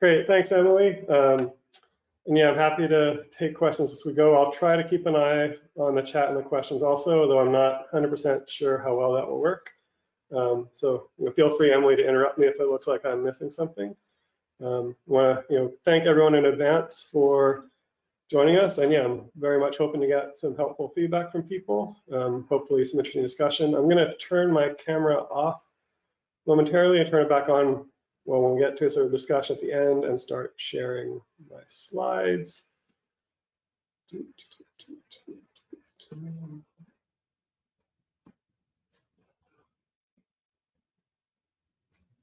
Great, thanks, Emily. Um, and yeah, I'm happy to take questions as we go. I'll try to keep an eye on the chat and the questions also, though I'm not 100% sure how well that will work. Um, so you know, feel free, Emily, to interrupt me if it looks like I'm missing something. Um, Want to you know thank everyone in advance for joining us, and yeah, I'm very much hoping to get some helpful feedback from people. Um, hopefully, some interesting discussion. I'm going to turn my camera off momentarily and turn it back on well, when we get to a sort of discussion at the end and start sharing my slides.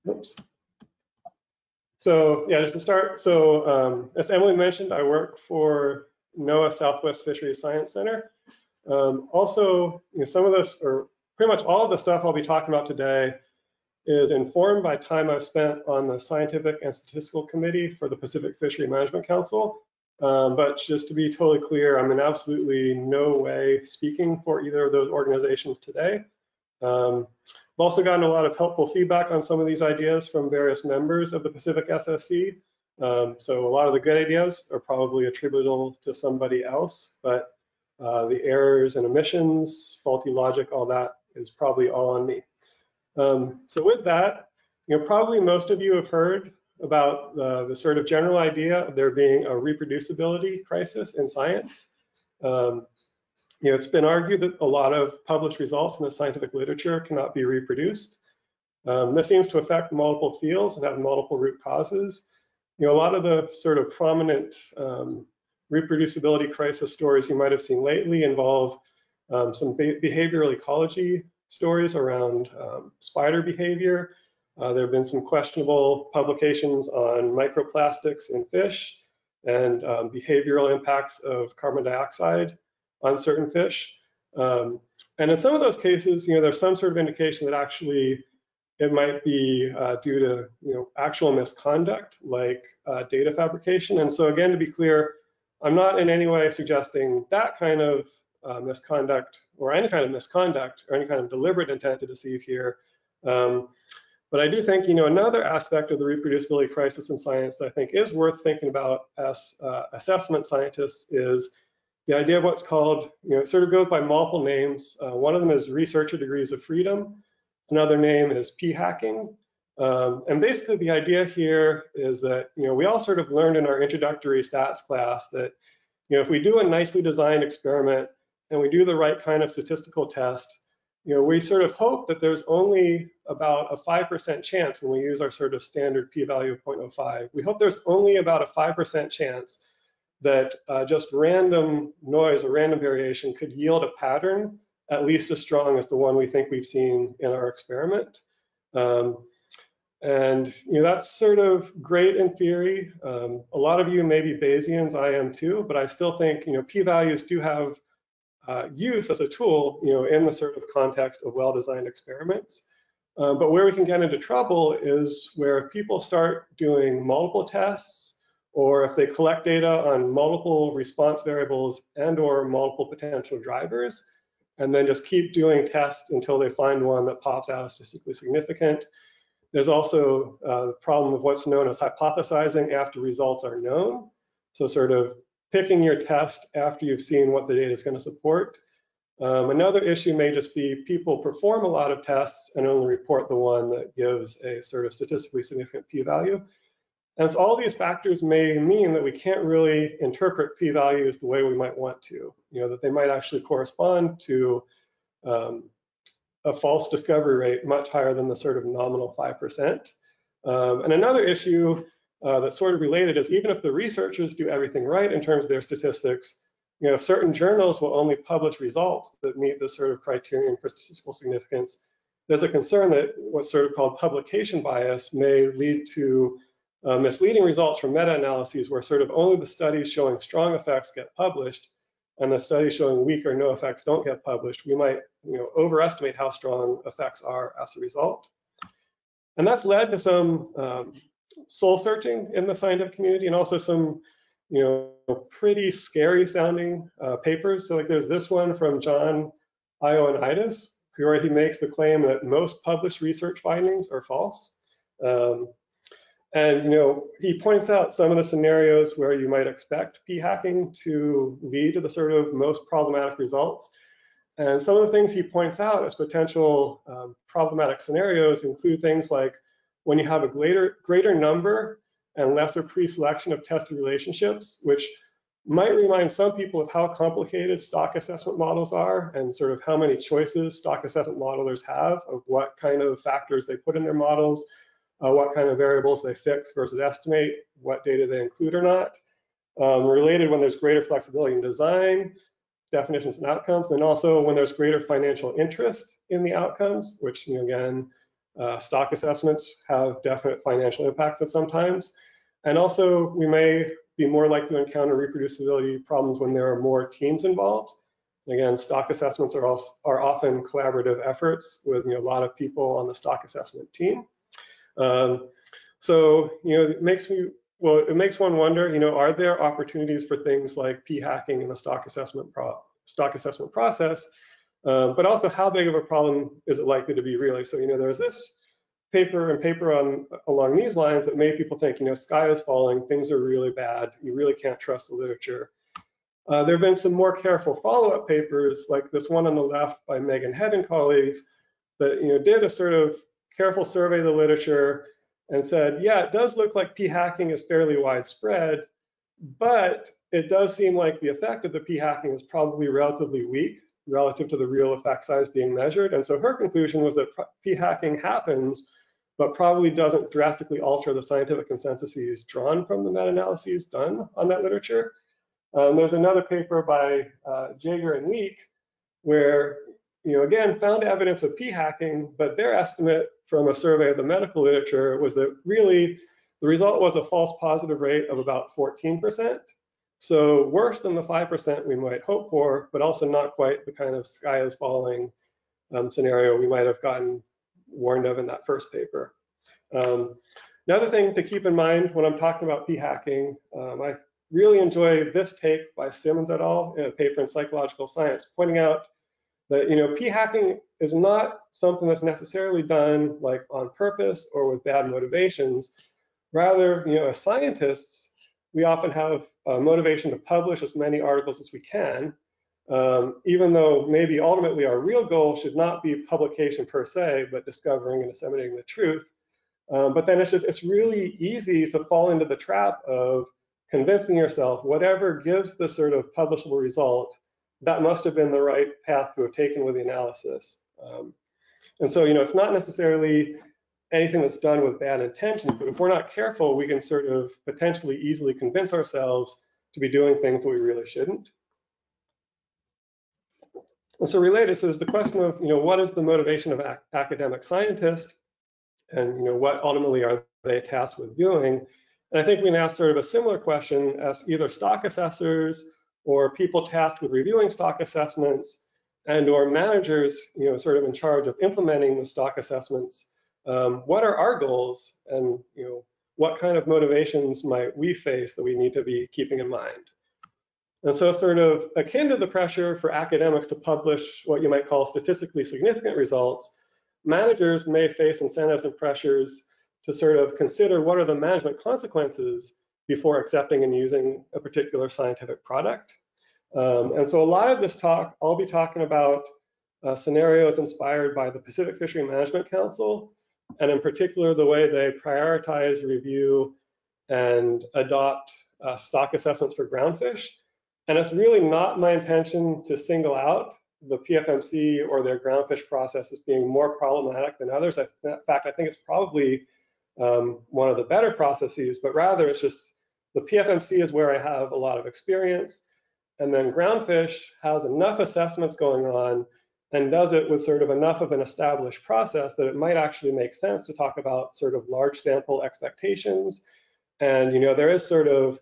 Oops. So yeah, just to start, so um, as Emily mentioned, I work for NOAA Southwest Fisheries Science Center. Um, also, you know, some of this, or pretty much all of the stuff I'll be talking about today is informed by time I've spent on the Scientific and Statistical Committee for the Pacific Fishery Management Council. Um, but just to be totally clear, I'm in absolutely no way speaking for either of those organizations today. Um, I've also gotten a lot of helpful feedback on some of these ideas from various members of the Pacific SSC. Um, so a lot of the good ideas are probably attributable to somebody else, but uh, the errors and omissions, faulty logic, all that is probably all on me. Um, so with that, you know, probably most of you have heard about the, the sort of general idea of there being a reproducibility crisis in science. Um, you know, it's been argued that a lot of published results in the scientific literature cannot be reproduced. Um, this seems to affect multiple fields and have multiple root causes. You know, a lot of the sort of prominent um, reproducibility crisis stories you might have seen lately involve um, some behavioral ecology stories around um, spider behavior. Uh, there have been some questionable publications on microplastics in fish and um, behavioral impacts of carbon dioxide on certain fish. Um, and in some of those cases, you know, there's some sort of indication that actually it might be uh, due to, you know, actual misconduct like uh, data fabrication. And so again, to be clear, I'm not in any way suggesting that kind of uh, misconduct or any kind of misconduct or any kind of deliberate intent to deceive here. Um, but I do think, you know, another aspect of the reproducibility crisis in science that I think is worth thinking about as uh, assessment scientists is the idea of what's called, you know, it sort of goes by multiple names. Uh, one of them is researcher degrees of freedom. Another name is p-hacking. Um, and basically the idea here is that, you know, we all sort of learned in our introductory stats class that, you know, if we do a nicely designed experiment and we do the right kind of statistical test, you know, we sort of hope that there's only about a 5% chance when we use our sort of standard p-value of 0.05. We hope there's only about a 5% chance that uh, just random noise or random variation could yield a pattern at least as strong as the one we think we've seen in our experiment. Um, and you know that's sort of great in theory. Um, a lot of you may be Bayesians, I am too, but I still think you know p-values do have uh, use as a tool, you know, in the sort of context of well-designed experiments. Uh, but where we can get into trouble is where people start doing multiple tests, or if they collect data on multiple response variables and or multiple potential drivers, and then just keep doing tests until they find one that pops out as statistically significant. There's also uh, the problem of what's known as hypothesizing after results are known. So sort of picking your test after you've seen what the data is going to support. Um, another issue may just be people perform a lot of tests and only report the one that gives a sort of statistically significant p-value. And so all these factors may mean that we can't really interpret p-values the way we might want to, you know, that they might actually correspond to um, a false discovery rate much higher than the sort of nominal 5%. Um, and another issue uh, that's sort of related is even if the researchers do everything right in terms of their statistics, you know, if certain journals will only publish results that meet this sort of criterion for statistical significance. There's a concern that what's sort of called publication bias may lead to uh, misleading results from meta-analyses where sort of only the studies showing strong effects get published and the studies showing weak or no effects don't get published. We might, you know, overestimate how strong effects are as a result. And that's led to some um, soul searching in the scientific community and also some you know pretty scary sounding uh, papers so like there's this one from john ioannidis where he makes the claim that most published research findings are false um, And you know, he points out some of the scenarios where you might expect p hacking to lead to the sort of most problematic results. And some of the things he points out as potential um, problematic scenarios include things like when you have a greater, greater number and lesser pre-selection of tested relationships, which might remind some people of how complicated stock assessment models are and sort of how many choices stock assessment modelers have of what kind of factors they put in their models uh, what kind of variables they fix versus estimate, what data they include or not. Um, related when there's greater flexibility in design, definitions and outcomes, and also when there's greater financial interest in the outcomes, which you know, again, uh, stock assessments have definite financial impacts at some times. And also we may be more likely to encounter reproducibility problems when there are more teams involved. Again, stock assessments are, also, are often collaborative efforts with you know, a lot of people on the stock assessment team. Um, so, you know, it makes me, well, it makes one wonder, you know, are there opportunities for things like p hacking in the stock assessment pro stock assessment process? Um, but also, how big of a problem is it likely to be really? So, you know, there's this paper and paper on along these lines that made people think, you know, sky is falling, things are really bad, you really can't trust the literature. Uh, there have been some more careful follow-up papers, like this one on the left by Megan Head and colleagues, that you know did a sort of careful survey of the literature and said, yeah, it does look like p hacking is fairly widespread, but it does seem like the effect of the p hacking is probably relatively weak relative to the real effect size being measured. And so her conclusion was that p hacking happens, but probably doesn't drastically alter the scientific consensuses drawn from the meta-analyses done on that literature. Um, there's another paper by uh, Jager and Leek where you know, again, found evidence of p-hacking, but their estimate from a survey of the medical literature was that really the result was a false positive rate of about 14%. So worse than the 5% we might hope for, but also not quite the kind of sky is falling um, scenario we might have gotten warned of in that first paper. Um, another thing to keep in mind when I'm talking about p-hacking, um, I really enjoy this take by Simmons et al. in a paper in Psychological Science, pointing out that you know p-hacking is not something that's necessarily done like on purpose or with bad motivations. Rather, you know, as scientists, we often have a motivation to publish as many articles as we can, um, even though maybe ultimately our real goal should not be publication per se, but discovering and disseminating the truth. Um, but then it's just it's really easy to fall into the trap of convincing yourself whatever gives the sort of publishable result that must have been the right path to have taken with the analysis. Um, and so, you know, it's not necessarily anything that's done with bad intention, but if we're not careful, we can sort of potentially easily convince ourselves to be doing things that we really shouldn't. And so related, so the question of, you know, what is the motivation of ac academic scientists and, you know, what ultimately are they tasked with doing? And I think we can ask sort of a similar question as either stock assessors or people tasked with reviewing stock assessments and or managers, you know, sort of in charge of implementing the stock assessments. Um, what are our goals and, you know, what kind of motivations might we face that we need to be keeping in mind? And so sort of akin to the pressure for academics to publish what you might call statistically significant results, managers may face incentives and pressures to sort of consider what are the management consequences before accepting and using a particular scientific product. Um, and so a lot of this talk, I'll be talking about uh, scenarios inspired by the Pacific Fishery Management Council, and in particular, the way they prioritize, review, and adopt uh, stock assessments for groundfish. And it's really not my intention to single out the PFMC or their groundfish process as being more problematic than others. in fact, I think it's probably um, one of the better processes, but rather it's just the PFMC is where I have a lot of experience. And then groundfish has enough assessments going on and does it with sort of enough of an established process that it might actually make sense to talk about sort of large sample expectations. And you know, there is sort of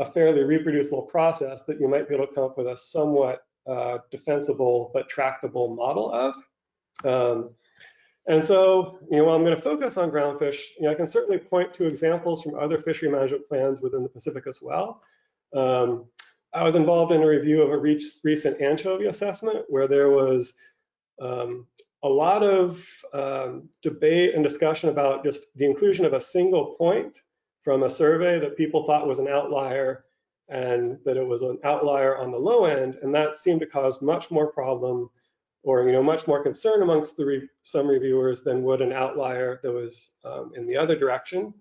a fairly reproducible process that you might be able to come up with a somewhat uh, defensible but tractable model of. Um, and so, you know, while I'm going to focus on groundfish, you know, I can certainly point to examples from other fishery management plans within the Pacific as well. Um, I was involved in a review of a recent anchovy assessment where there was um, a lot of um, debate and discussion about just the inclusion of a single point from a survey that people thought was an outlier and that it was an outlier on the low end, and that seemed to cause much more problem or you know much more concern amongst the re some reviewers than would an outlier that was um, in the other direction.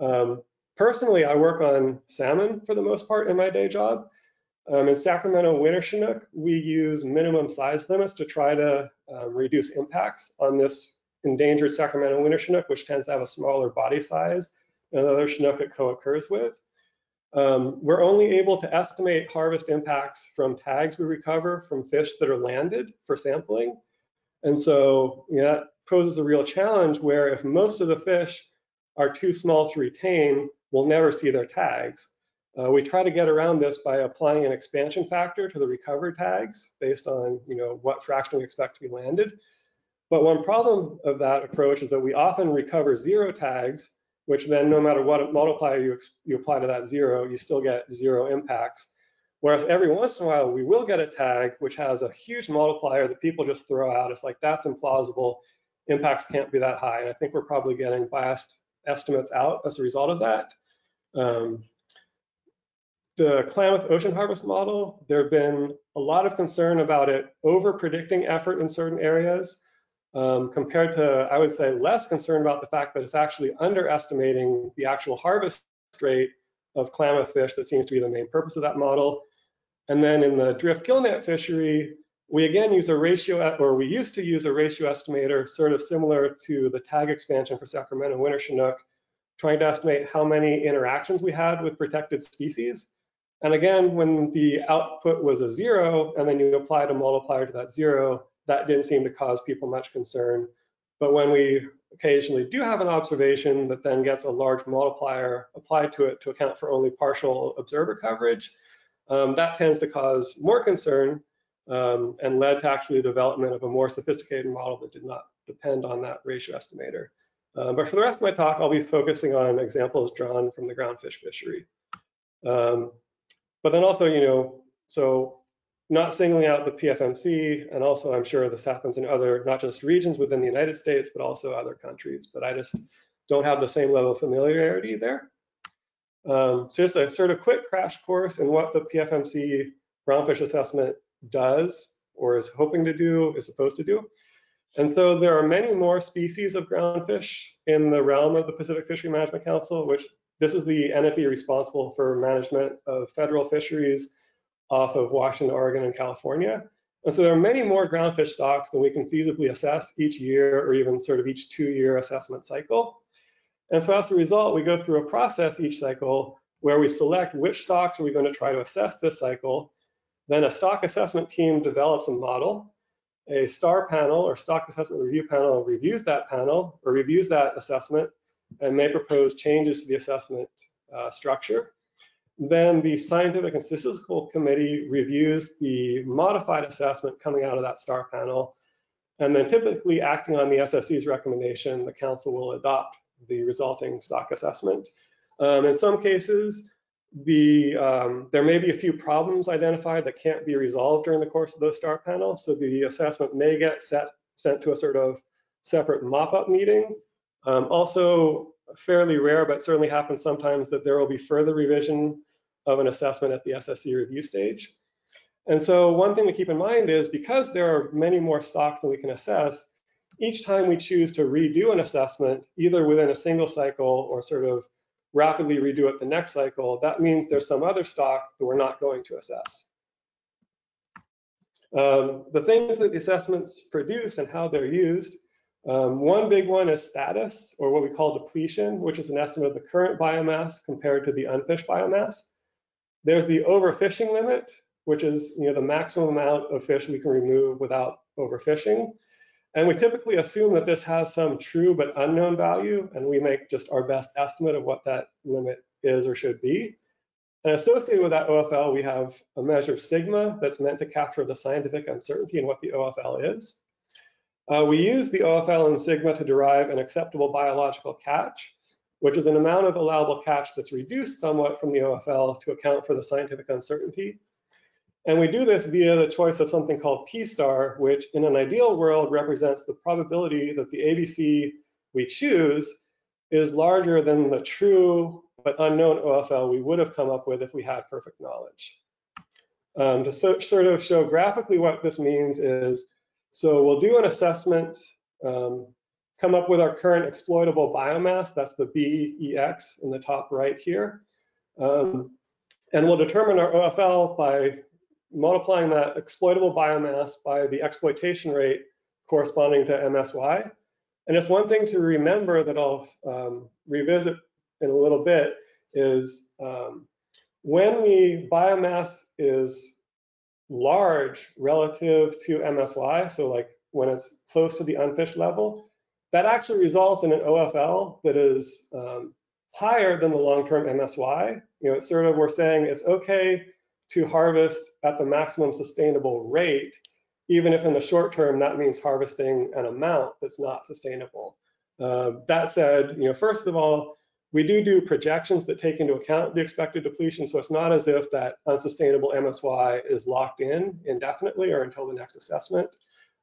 Um, personally, I work on salmon for the most part in my day job. Um, in Sacramento winter Chinook, we use minimum size limits to try to um, reduce impacts on this endangered Sacramento winter Chinook, which tends to have a smaller body size than other Chinook it co-occurs with. Um, we're only able to estimate harvest impacts from tags we recover from fish that are landed for sampling. And so that poses a real challenge where if most of the fish are too small to retain, we'll never see their tags. Uh, we try to get around this by applying an expansion factor to the recovered tags based on you know, what fraction we expect to be landed. But one problem of that approach is that we often recover zero tags which then no matter what multiplier you, you apply to that zero, you still get zero impacts. Whereas every once in a while, we will get a tag which has a huge multiplier that people just throw out. It's like, that's implausible. Impacts can't be that high. And I think we're probably getting biased estimates out as a result of that. Um, the Klamath Ocean Harvest model, there have been a lot of concern about it over predicting effort in certain areas um, compared to, I would say, less concern about the fact that it's actually underestimating the actual harvest rate of Klamath fish that seems to be the main purpose of that model. And then in the drift gillnet fishery, we again use a ratio, or we used to use a ratio estimator, sort of similar to the tag expansion for Sacramento winter Chinook, trying to estimate how many interactions we had with protected species. And again, when the output was a zero, and then you applied a multiplier to that zero, that didn't seem to cause people much concern. But when we occasionally do have an observation that then gets a large multiplier applied to it to account for only partial observer coverage, um, that tends to cause more concern um, and led to actually the development of a more sophisticated model that did not depend on that ratio estimator. Um, but for the rest of my talk, I'll be focusing on examples drawn from the groundfish fishery. Um, but then also, you know, so not singling out the PFMC, and also I'm sure this happens in other, not just regions within the United States, but also other countries, but I just don't have the same level of familiarity there. Um, so just a sort of quick crash course in what the PFMC groundfish assessment does or is hoping to do, is supposed to do. And so there are many more species of groundfish in the realm of the Pacific Fishery Management Council, which this is the entity responsible for management of federal fisheries off of Washington, Oregon, and California. And so there are many more groundfish stocks than we can feasibly assess each year or even sort of each two-year assessment cycle. And so as a result, we go through a process each cycle where we select which stocks are we going to try to assess this cycle. Then a stock assessment team develops a model. A STAR panel or stock assessment review panel reviews that panel or reviews that assessment and may propose changes to the assessment uh, structure. Then the scientific and statistical committee reviews the modified assessment coming out of that STAR panel. And then typically acting on the SSC's recommendation, the council will adopt the resulting stock assessment. Um, in some cases, the um, there may be a few problems identified that can't be resolved during the course of the STAR panel. So the assessment may get set, sent to a sort of separate mop-up meeting. Um, also fairly rare, but certainly happens sometimes that there will be further revision of an assessment at the SSC review stage. And so one thing to keep in mind is because there are many more stocks than we can assess, each time we choose to redo an assessment, either within a single cycle or sort of rapidly redo it the next cycle, that means there's some other stock that we're not going to assess. Um, the things that the assessments produce and how they're used, um, one big one is status, or what we call depletion, which is an estimate of the current biomass compared to the unfished biomass. There's the overfishing limit, which is you know the maximum amount of fish we can remove without overfishing. And we typically assume that this has some true but unknown value, and we make just our best estimate of what that limit is or should be. And associated with that OFL, we have a measure sigma that's meant to capture the scientific uncertainty in what the OFL is. Uh, we use the OFL and sigma to derive an acceptable biological catch, which is an amount of allowable catch that's reduced somewhat from the OFL to account for the scientific uncertainty. And we do this via the choice of something called P-star, which in an ideal world represents the probability that the ABC we choose is larger than the true but unknown OFL we would have come up with if we had perfect knowledge. Um, to so, sort of show graphically what this means is, so we'll do an assessment, um, come up with our current exploitable biomass, that's the BEX in the top right here. Um, and we'll determine our OFL by multiplying that exploitable biomass by the exploitation rate corresponding to MSY. And it's one thing to remember that I'll um, revisit in a little bit is um, when the biomass is large relative to MSY, so like when it's close to the unfished level, that actually results in an OFL that is um, higher than the long-term MSY. You know, it's sort of we're saying it's okay to harvest at the maximum sustainable rate, even if in the short term that means harvesting an amount that's not sustainable. Uh, that said, you know, first of all, we do do projections that take into account the expected depletion, so it's not as if that unsustainable MSY is locked in indefinitely or until the next assessment.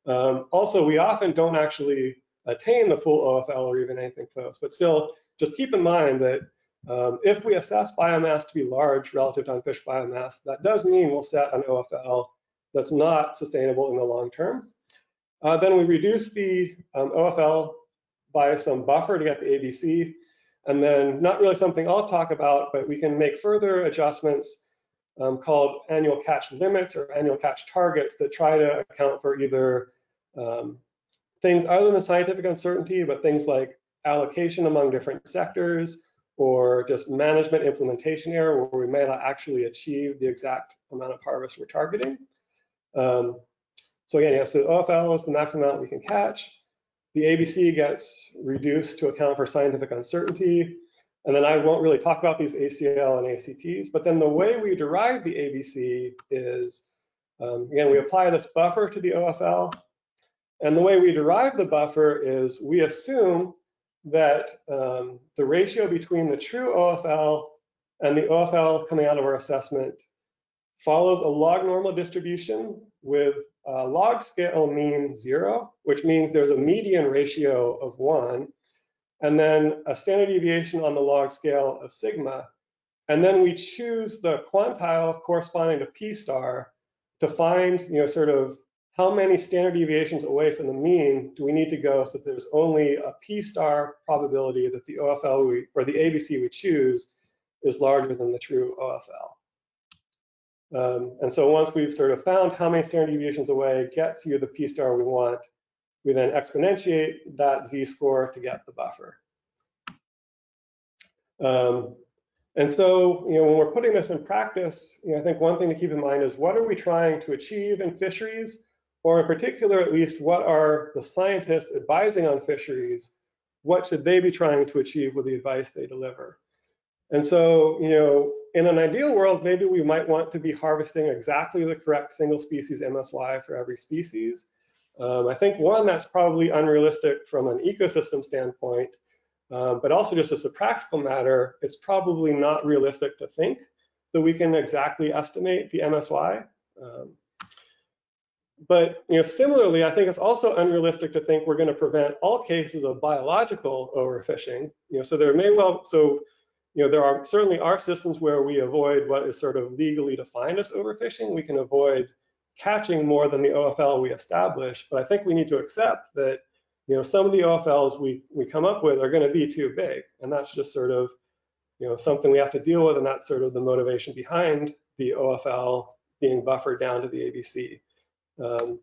Um, also, we often don't actually attain the full OFL or even anything close, but still, just keep in mind that um, if we assess biomass to be large relative to unfished biomass, that does mean we'll set an OFL that's not sustainable in the long term. Uh, then we reduce the um, OFL by some buffer to get the ABC. And then not really something I'll talk about, but we can make further adjustments um, called annual catch limits or annual catch targets that try to account for either um, things other than scientific uncertainty, but things like allocation among different sectors or just management implementation error where we may not actually achieve the exact amount of harvest we're targeting. Um, so again, yeah, so OFL is the maximum amount we can catch. The ABC gets reduced to account for scientific uncertainty. And then I won't really talk about these ACL and ACTs, but then the way we derive the ABC is, um, again, we apply this buffer to the OFL. And the way we derive the buffer is we assume that um, the ratio between the true OFL and the OFL coming out of our assessment follows a log normal distribution with a log scale mean zero, which means there's a median ratio of one, and then a standard deviation on the log scale of sigma. And then we choose the quantile corresponding to P star to find, you know, sort of how many standard deviations away from the mean do we need to go so that there's only a P star probability that the OFL we, or the ABC we choose is larger than the true OFL. Um, and so once we've sort of found how many standard deviations away gets you the P star we want, we then exponentiate that z-score to get the buffer. Um, and so, you know, when we're putting this in practice, you know, I think one thing to keep in mind is what are we trying to achieve in fisheries, or in particular, at least, what are the scientists advising on fisheries? What should they be trying to achieve with the advice they deliver? And so, you know, in an ideal world, maybe we might want to be harvesting exactly the correct single species MSY for every species. Um, I think one, that's probably unrealistic from an ecosystem standpoint, um, but also just as a practical matter, it's probably not realistic to think that we can exactly estimate the MSY. Um, but you know, similarly, I think it's also unrealistic to think we're going to prevent all cases of biological overfishing. You know, so there may well so you know, there are certainly are systems where we avoid what is sort of legally defined as overfishing. We can avoid catching more than the OFL we establish, but I think we need to accept that, you know, some of the OFLs we, we come up with are going to be too big. And that's just sort of, you know, something we have to deal with. And that's sort of the motivation behind the OFL being buffered down to the ABC. Um,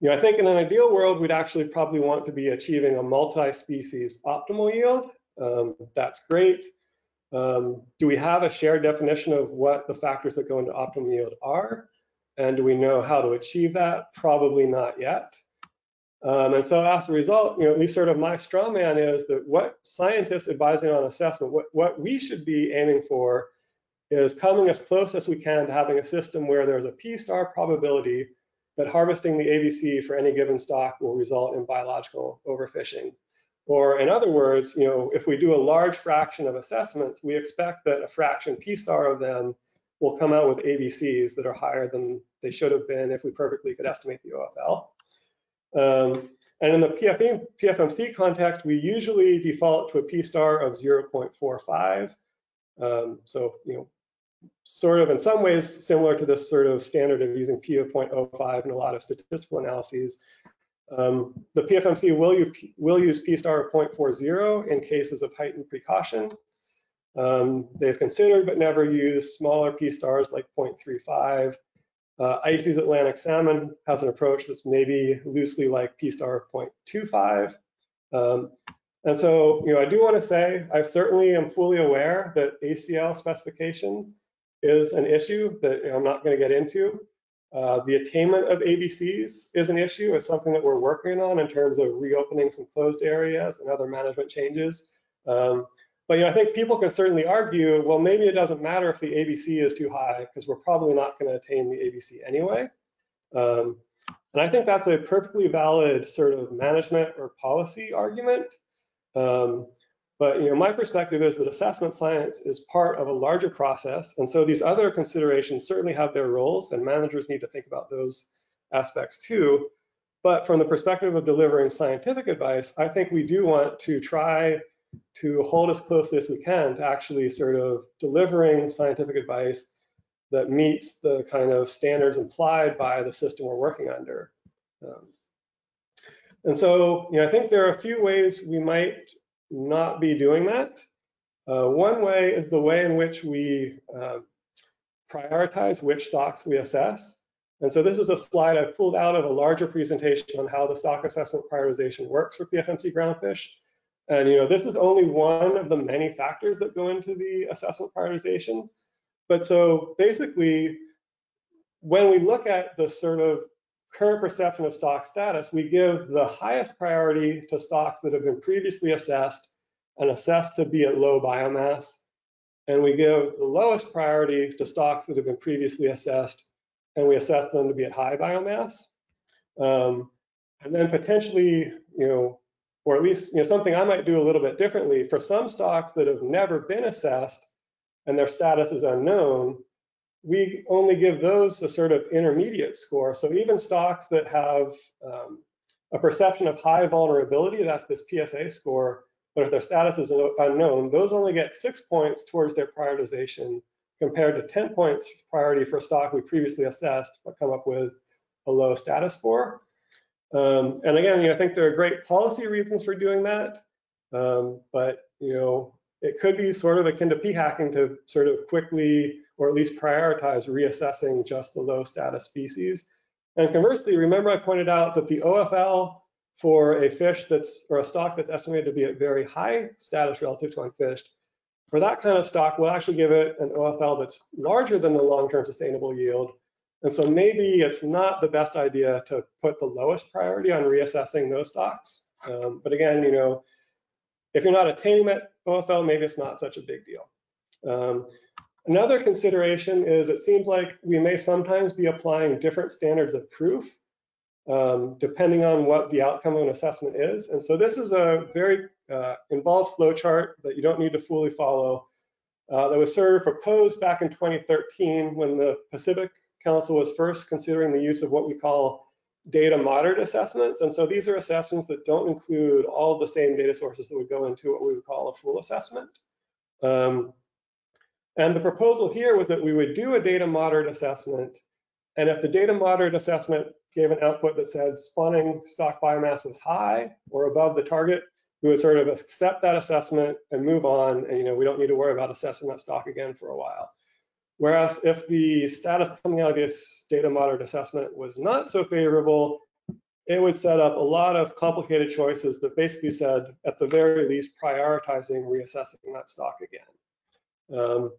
you know, I think in an ideal world, we'd actually probably want to be achieving a multi-species optimal yield. Um, that's great. Um, do we have a shared definition of what the factors that go into optimal yield are? And do we know how to achieve that? Probably not yet. Um, and so as a result, you know, at least sort of my straw man is that what scientists advising on assessment, what, what we should be aiming for is coming as close as we can to having a system where there's a P star probability that harvesting the ABC for any given stock will result in biological overfishing. Or in other words, you know, if we do a large fraction of assessments, we expect that a fraction P star of them will come out with ABCs that are higher than they should have been if we perfectly could estimate the OFL. Um, and in the PFM, PFMC context, we usually default to a P star of 0.45. Um, so, you know, sort of in some ways similar to this sort of standard of using P of 0.05 in a lot of statistical analyses. Um, the PFMC will use, will use P star of 0.40 in cases of heightened precaution. Um, they've considered but never used smaller P stars like 0.35. Uh, ICES Atlantic Salmon has an approach that's maybe loosely like P star of 0.25. Um, and so, you know, I do want to say I certainly am fully aware that ACL specification is an issue that you know, I'm not going to get into. Uh, the attainment of ABCs is an issue. It's something that we're working on in terms of reopening some closed areas and other management changes. Um, but you know, I think people can certainly argue, well, maybe it doesn't matter if the ABC is too high because we're probably not going to attain the ABC anyway. Um, and I think that's a perfectly valid sort of management or policy argument. Um, but you know, my perspective is that assessment science is part of a larger process, and so these other considerations certainly have their roles, and managers need to think about those aspects too. But from the perspective of delivering scientific advice, I think we do want to try to hold as closely as we can to actually sort of delivering scientific advice that meets the kind of standards implied by the system we're working under. Um, and so, you know, I think there are a few ways we might not be doing that. Uh, one way is the way in which we uh, prioritize which stocks we assess. And so this is a slide I've pulled out of a larger presentation on how the stock assessment prioritization works for PFMC groundfish. And you know, this is only one of the many factors that go into the assessment prioritization. But so basically, when we look at the sort of current perception of stock status, we give the highest priority to stocks that have been previously assessed and assessed to be at low biomass. And we give the lowest priority to stocks that have been previously assessed and we assess them to be at high biomass. Um, and then potentially, you know, or at least you know something I might do a little bit differently for some stocks that have never been assessed and their status is unknown, we only give those a sort of intermediate score. So even stocks that have um, a perception of high vulnerability, that's this PSA score, but if their status is unknown, those only get six points towards their prioritization compared to 10 points priority for a stock we previously assessed, but come up with a low status score. Um, and again, you know, I think there are great policy reasons for doing that, um, but you know, it could be sort of akin to p hacking to sort of quickly or at least prioritize reassessing just the low status species. And conversely, remember I pointed out that the OFL for a fish that's or a stock that's estimated to be at very high status relative to unfished, for that kind of stock, we'll actually give it an OFL that's larger than the long-term sustainable yield. And so maybe it's not the best idea to put the lowest priority on reassessing those stocks. Um, but again, you know, if you're not attaining that OFL, maybe it's not such a big deal. Um, Another consideration is it seems like we may sometimes be applying different standards of proof um, depending on what the outcome of an assessment is. And so this is a very uh, involved flowchart that you don't need to fully follow uh, that was sort of proposed back in 2013 when the Pacific Council was first considering the use of what we call data moderate assessments. And so these are assessments that don't include all the same data sources that would go into what we would call a full assessment. Um, and the proposal here was that we would do a data moderate assessment. And if the data moderate assessment gave an output that said spawning stock biomass was high or above the target, we would sort of accept that assessment and move on. And you know, we don't need to worry about assessing that stock again for a while. Whereas if the status coming out of this data moderate assessment was not so favorable, it would set up a lot of complicated choices that basically said, at the very least, prioritizing reassessing that stock again. Um,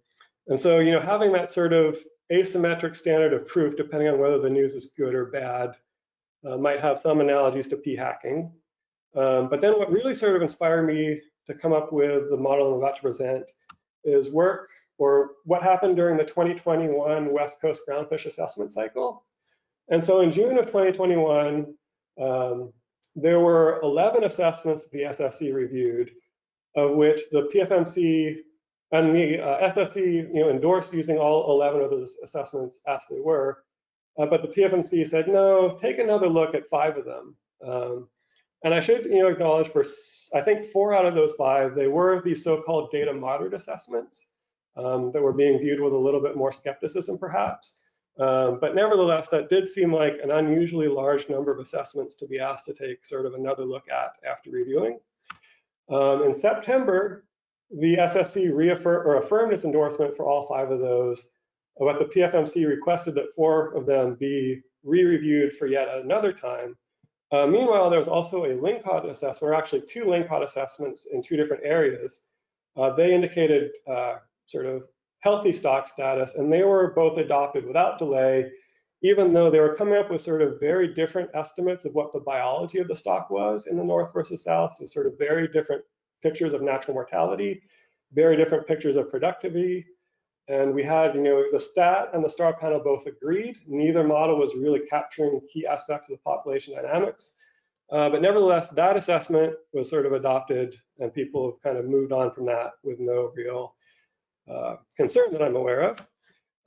and so, you know, having that sort of asymmetric standard of proof, depending on whether the news is good or bad, uh, might have some analogies to p hacking. Um, but then what really sort of inspired me to come up with the model I'm about to present is work or what happened during the 2021 West Coast groundfish assessment cycle. And so in June of 2021, um, there were 11 assessments that the SSC reviewed, of which the PFMC and the uh, SSC, you know, endorsed using all 11 of those assessments as they were, uh, but the PFMC said, no, take another look at five of them. Um, and I should, you know, acknowledge for, I think four out of those five, they were these so-called data moderate assessments. um, that were being viewed with a little bit more skepticism perhaps. Um, but nevertheless, that did seem like an unusually large number of assessments to be asked to take sort of another look at after reviewing. Um, in September, the SSC reaffirmed or affirmed its endorsement for all five of those, but the PFMC requested that four of them be re-reviewed for yet another time. Uh, meanwhile, there was also a lingcod assessment, or actually two lingcod assessments in two different areas. Uh, they indicated uh, sort of healthy stock status, and they were both adopted without delay, even though they were coming up with sort of very different estimates of what the biology of the stock was in the north versus south, so sort of very different pictures of natural mortality, very different pictures of productivity. And we had, you know, the stat and the star panel both agreed. Neither model was really capturing key aspects of the population dynamics. Uh, but nevertheless, that assessment was sort of adopted and people have kind of moved on from that with no real uh, concern that I'm aware of.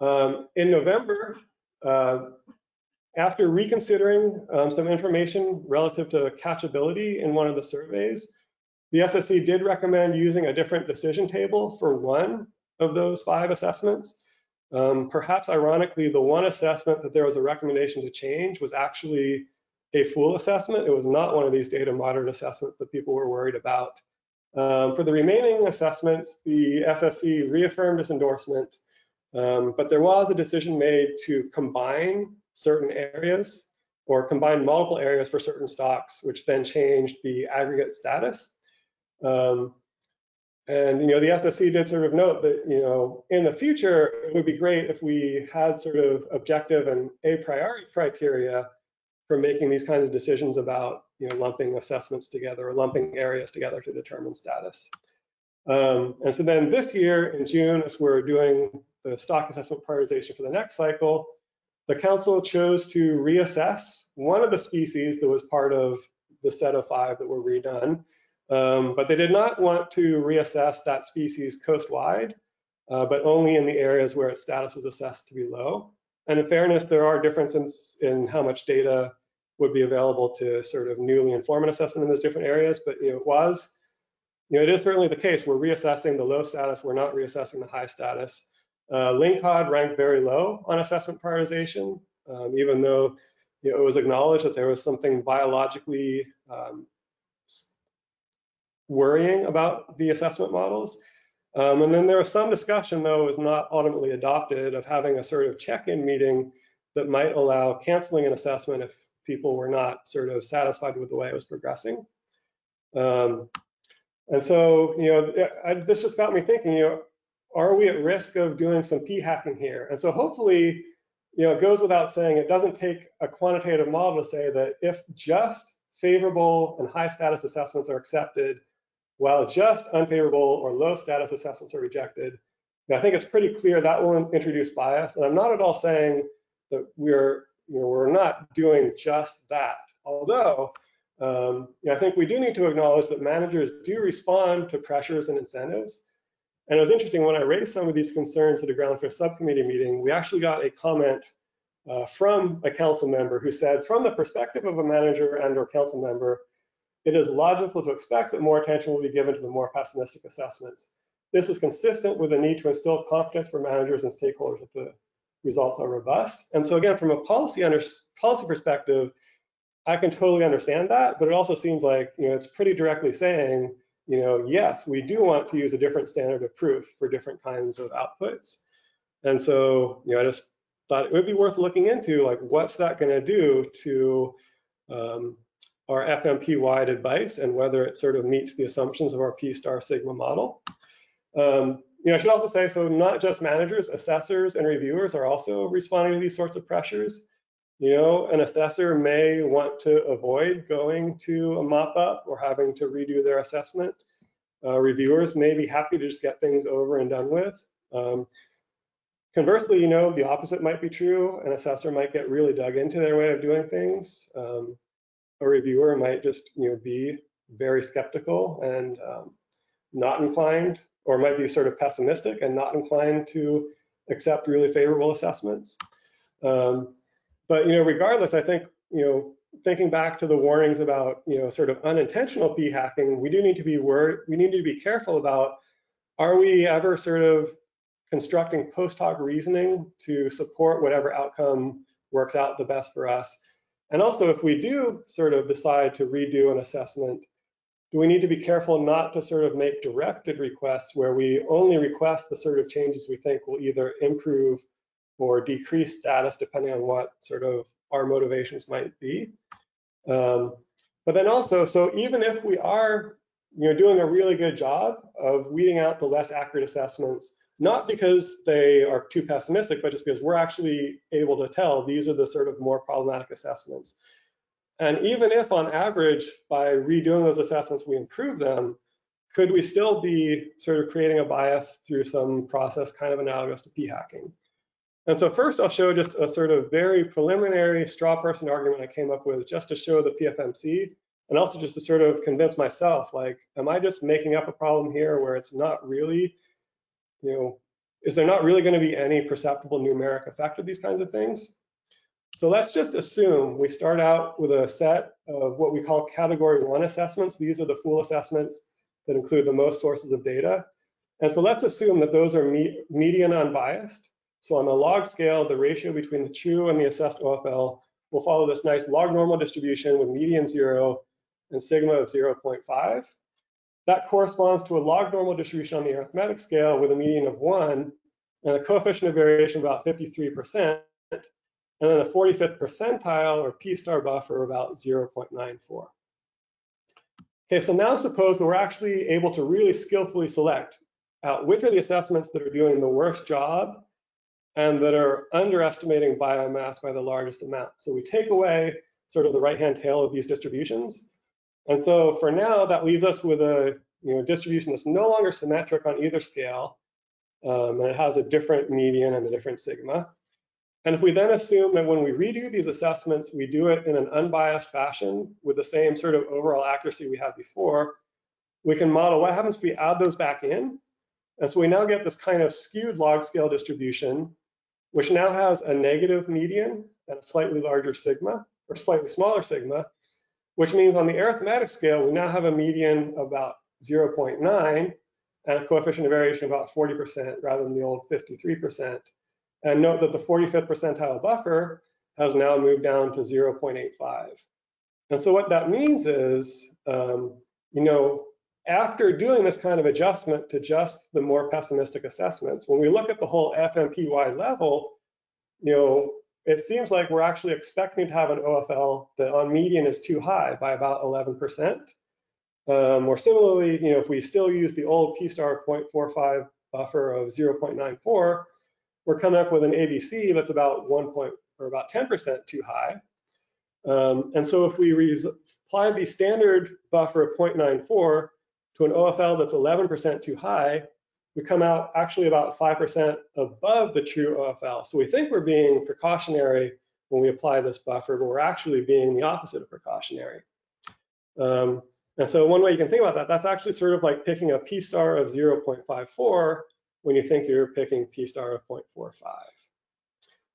Um, in November, uh, after reconsidering um, some information relative to catchability in one of the surveys, the SSC did recommend using a different decision table for one of those five assessments. Um, perhaps ironically, the one assessment that there was a recommendation to change was actually a full assessment. It was not one of these data moderate assessments that people were worried about. Um, for the remaining assessments, the SSC reaffirmed its endorsement, um, but there was a decision made to combine certain areas or combine multiple areas for certain stocks, which then changed the aggregate status. Um, and you know, the SSC did sort of note that you know, in the future, it would be great if we had sort of objective and a priori criteria for making these kinds of decisions about you know, lumping assessments together or lumping areas together to determine status. Um, and so then this year in June, as we're doing the stock assessment prioritization for the next cycle, the council chose to reassess one of the species that was part of the set of five that were redone, um, but they did not want to reassess that species coastwide, uh, but only in the areas where its status was assessed to be low. And in fairness, there are differences in how much data would be available to sort of newly inform an assessment in those different areas, but you know, it was, you know, it is certainly the case. We're reassessing the low status, we're not reassessing the high status. Uh, lingcod ranked very low on assessment prioritization, um, even though you know, it was acknowledged that there was something biologically um, worrying about the assessment models. Um, and then there was some discussion, though, was not ultimately adopted, of having a sort of check-in meeting that might allow canceling an assessment if people were not sort of satisfied with the way it was progressing. Um, and so, you know, I, this just got me thinking, you know, are we at risk of doing some p hacking here? And so hopefully, you know, it goes without saying, it doesn't take a quantitative model to say that if just favorable and high status assessments are accepted, while just unfavorable or low status assessments are rejected, I think it's pretty clear that will introduce bias. And I'm not at all saying that we're, you know, we're not doing just that. Although, um, you know, I think we do need to acknowledge that managers do respond to pressures and incentives. And it was interesting when I raised some of these concerns at a groundfish subcommittee meeting, we actually got a comment uh, from a council member who said, from the perspective of a manager and or council member, it is logical to expect that more attention will be given to the more pessimistic assessments. This is consistent with the need to instill confidence for managers and stakeholders that the results are robust. And so again, from a policy under, policy perspective, I can totally understand that, but it also seems like you know it's pretty directly saying, you know, yes, we do want to use a different standard of proof for different kinds of outputs. And so, you know, I just thought it would be worth looking into, like, what's that going to do to um, our FMP-wide advice and whether it sort of meets the assumptions of our P star sigma model. Um, you know, I should also say, so not just managers, assessors and reviewers are also responding to these sorts of pressures. You know, an assessor may want to avoid going to a mop-up or having to redo their assessment. Uh, reviewers may be happy to just get things over and done with. Um, conversely, you know, the opposite might be true. An assessor might get really dug into their way of doing things. Um, a reviewer might just you know be very skeptical and um, not inclined or might be sort of pessimistic and not inclined to accept really favorable assessments. Um, but you know, regardless, I think you know, thinking back to the warnings about you know sort of unintentional p hacking, we do need to be worried. We need to be careful about are we ever sort of constructing post hoc reasoning to support whatever outcome works out the best for us. And also, if we do sort of decide to redo an assessment, do we need to be careful not to sort of make directed requests where we only request the sort of changes we think will either improve or decrease status depending on what sort of our motivations might be. Um, but then also, so even if we are you know, doing a really good job of weeding out the less accurate assessments, not because they are too pessimistic, but just because we're actually able to tell these are the sort of more problematic assessments. And even if on average, by redoing those assessments, we improve them, could we still be sort of creating a bias through some process kind of analogous to p-hacking? And so first I'll show just a sort of very preliminary straw person argument I came up with just to show the PFMC and also just to sort of convince myself, like, am I just making up a problem here where it's not really, you know, is there not really going to be any perceptible numeric effect of these kinds of things? So let's just assume we start out with a set of what we call category one assessments. These are the full assessments that include the most sources of data. And so let's assume that those are me median unbiased. So on the log scale, the ratio between the true and the assessed OFL will follow this nice log normal distribution with median zero and sigma of 0.5. That corresponds to a log normal distribution on the arithmetic scale with a median of one and a coefficient of variation about 53%, and then a 45th percentile or p-star buffer about 0.94. Okay, so now suppose we're actually able to really skillfully select out which are the assessments that are doing the worst job and that are underestimating biomass by the largest amount. So we take away sort of the right-hand tail of these distributions. And so for now, that leaves us with a you know, distribution that's no longer symmetric on either scale, um, and it has a different median and a different sigma. And if we then assume that when we redo these assessments, we do it in an unbiased fashion with the same sort of overall accuracy we had before, we can model what happens if we add those back in. And so we now get this kind of skewed log scale distribution which now has a negative median and a slightly larger sigma, or slightly smaller sigma, which means on the arithmetic scale, we now have a median about 0.9 and a coefficient of variation about 40% rather than the old 53%. And note that the 45th percentile buffer has now moved down to 0.85. And so what that means is, um, you know, after doing this kind of adjustment to just the more pessimistic assessments, when we look at the whole FMP-wide level, you know, it seems like we're actually expecting to have an OFL that on median is too high by about 11%. Um, or similarly, you know, if we still use the old p-star 0.45 buffer of 0.94, we're coming up with an ABC that's about 1 point or about 10% too high. Um, and so if we apply the standard buffer of 0.94, to an OFL that's 11% too high, we come out actually about 5% above the true OFL. So we think we're being precautionary when we apply this buffer, but we're actually being the opposite of precautionary. Um, and so one way you can think about that, that's actually sort of like picking a p-star of 0.54 when you think you're picking p-star of 0.45.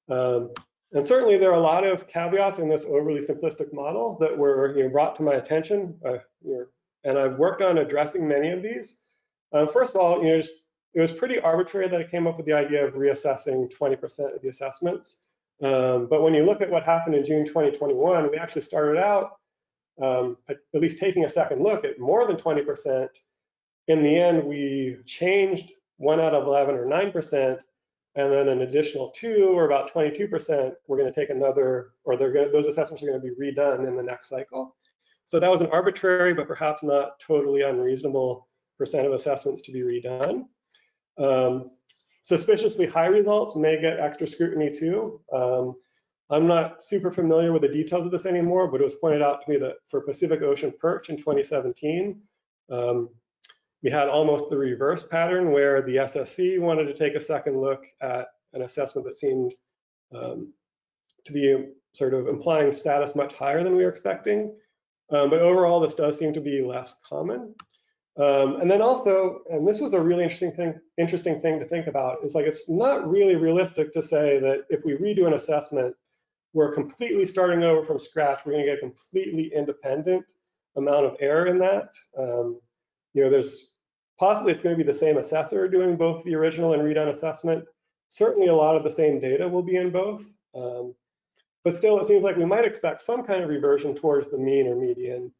Um, and certainly there are a lot of caveats in this overly simplistic model that were you know, brought to my attention. Uh, you know, and I've worked on addressing many of these. Um, first of all, you know, just, it was pretty arbitrary that I came up with the idea of reassessing 20% of the assessments. Um, but when you look at what happened in June 2021, we actually started out um, at, least taking a second look at more than 20%. In the end, we changed one out of 11 or 9%, and then an additional two or about 22%, we're going to take another, or gonna, those assessments are going to be redone in the next cycle. So that was an arbitrary, but perhaps not totally unreasonable percent of assessments to be redone. Um, suspiciously high results may get extra scrutiny too. Um, I'm not super familiar with the details of this anymore, but it was pointed out to me that for Pacific Ocean perch in 2017, um, we had almost the reverse pattern where the SSC wanted to take a second look at an assessment that seemed um, to be sort of implying status much higher than we were expecting. Um, but overall, this does seem to be less common. Um, and then also, and this was a really interesting thing, interesting thing to think about, is like it's not really realistic to say that if we redo an assessment, we're completely starting over from scratch. We're going to get a completely independent amount of error in that. Um, you know, there's Possibly it's going to be the same assessor doing both the original and redone assessment. Certainly a lot of the same data will be in both. Um, but still, it seems like we might expect some kind of reversion towards the mean or median.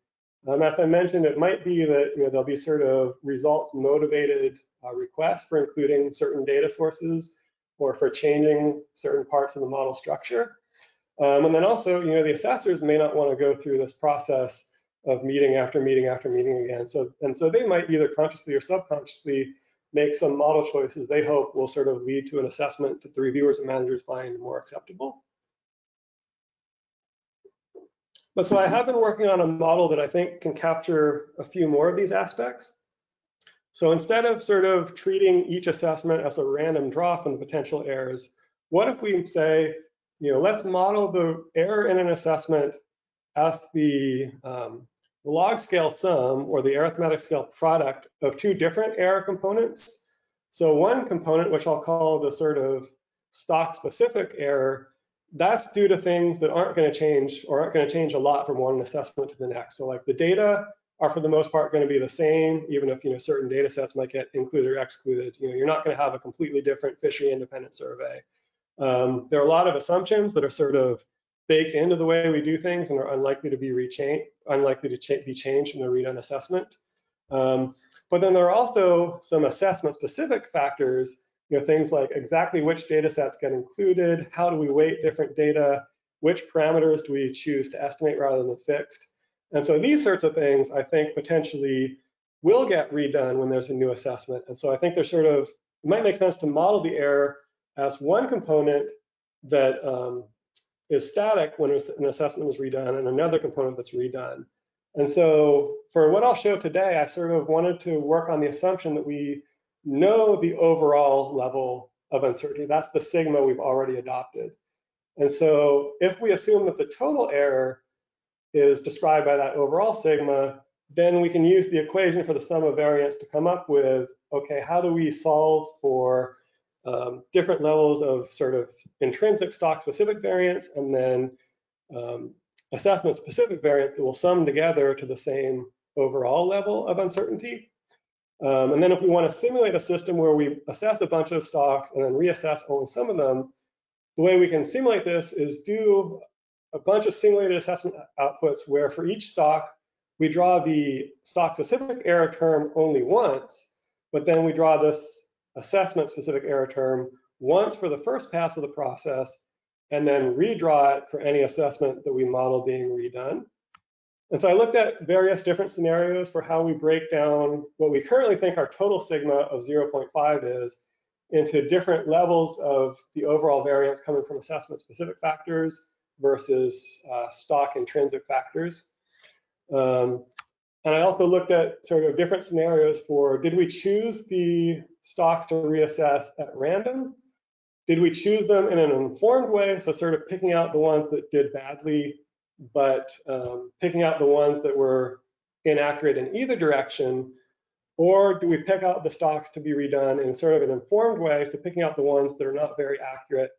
Um, as I mentioned, it might be that you know, there'll be sort of results motivated uh, requests for including certain data sources or for changing certain parts of the model structure. Um, and then also, you know, the assessors may not want to go through this process of meeting after meeting after meeting again. So, and so they might either consciously or subconsciously make some model choices they hope will sort of lead to an assessment that the reviewers and managers find more acceptable. But so I have been working on a model that I think can capture a few more of these aspects. So instead of sort of treating each assessment as a random draw from the potential errors, what if we say, you know, let's model the error in an assessment as the um, log scale sum or the arithmetic scale product of two different error components. So one component, which I'll call the sort of stock specific error, that's due to things that aren't going to change or aren't going to change a lot from one assessment to the next. So like the data are for the most part going to be the same, even if you know certain data sets might get included or excluded. You know, you're not going to have a completely different fishery independent survey. Um, there are a lot of assumptions that are sort of baked into the way we do things and are unlikely to be rechanged, unlikely to ch be changed in the redone assessment. Um, but then there are also some assessment specific factors, you know, things like exactly which data sets get included, how do we weight different data, which parameters do we choose to estimate rather than fixed. And so these sorts of things, I think potentially will get redone when there's a new assessment. And so I think there's sort of, it might make sense to model the error as one component that um, is static when an assessment is redone and another component that's redone. And so for what I'll show today, I sort of wanted to work on the assumption that we know the overall level of uncertainty. That's the sigma we've already adopted. And so if we assume that the total error is described by that overall sigma, then we can use the equation for the sum of variance to come up with, okay, how do we solve for um, different levels of sort of intrinsic stock specific variance and then um, assessment specific variance that will sum together to the same overall level of uncertainty. Um, and then if we want to simulate a system where we assess a bunch of stocks and then reassess only some of them, the way we can simulate this is do a bunch of simulated assessment outputs where for each stock, we draw the stock specific error term only once, but then we draw this assessment specific error term once for the first pass of the process, and then redraw it for any assessment that we model being redone. And so I looked at various different scenarios for how we break down what we currently think our total sigma of 0.5 is into different levels of the overall variance coming from assessment specific factors versus uh, stock intrinsic factors. Um, and I also looked at sort of different scenarios for did we choose the stocks to reassess at random? Did we choose them in an informed way? So sort of picking out the ones that did badly, but um, picking out the ones that were inaccurate in either direction, or do we pick out the stocks to be redone in sort of an informed way, so picking out the ones that are not very accurate,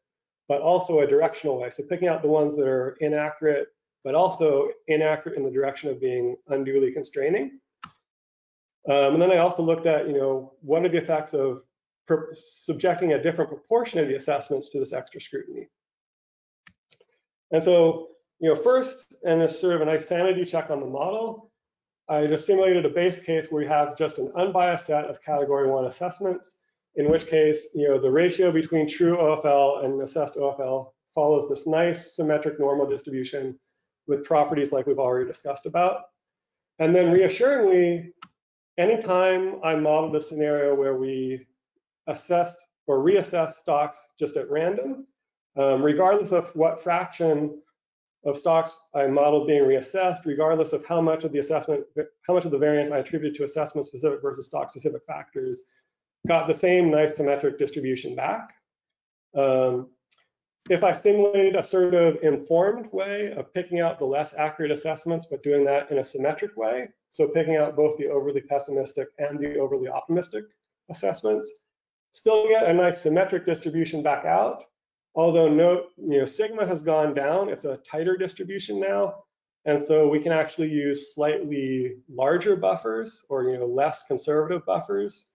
but also a directional way, so picking out the ones that are inaccurate but also inaccurate in the direction of being unduly constraining. Um, and then I also looked at, you know, what are the effects of subjecting a different proportion of the assessments to this extra scrutiny. And so, you know, first, and as sort of a nice sanity check on the model, I just simulated a base case where we have just an unbiased set of category one assessments, in which case, you know, the ratio between true OFL and assessed OFL follows this nice symmetric normal distribution with properties like we've already discussed about. And then reassuringly, anytime I modeled a scenario where we assessed or reassessed stocks just at random, um, regardless of what fraction of stocks I modeled being reassessed, regardless of how much of the assessment, how much of the variance I attributed to assessment specific versus stock specific factors, got the same nice symmetric distribution back. Um, if I simulated a sort of informed way of picking out the less accurate assessments, but doing that in a symmetric way, so picking out both the overly pessimistic and the overly optimistic assessments, still get a nice symmetric distribution back out. Although you know, sigma has gone down, it's a tighter distribution now. And so we can actually use slightly larger buffers or you know less conservative buffers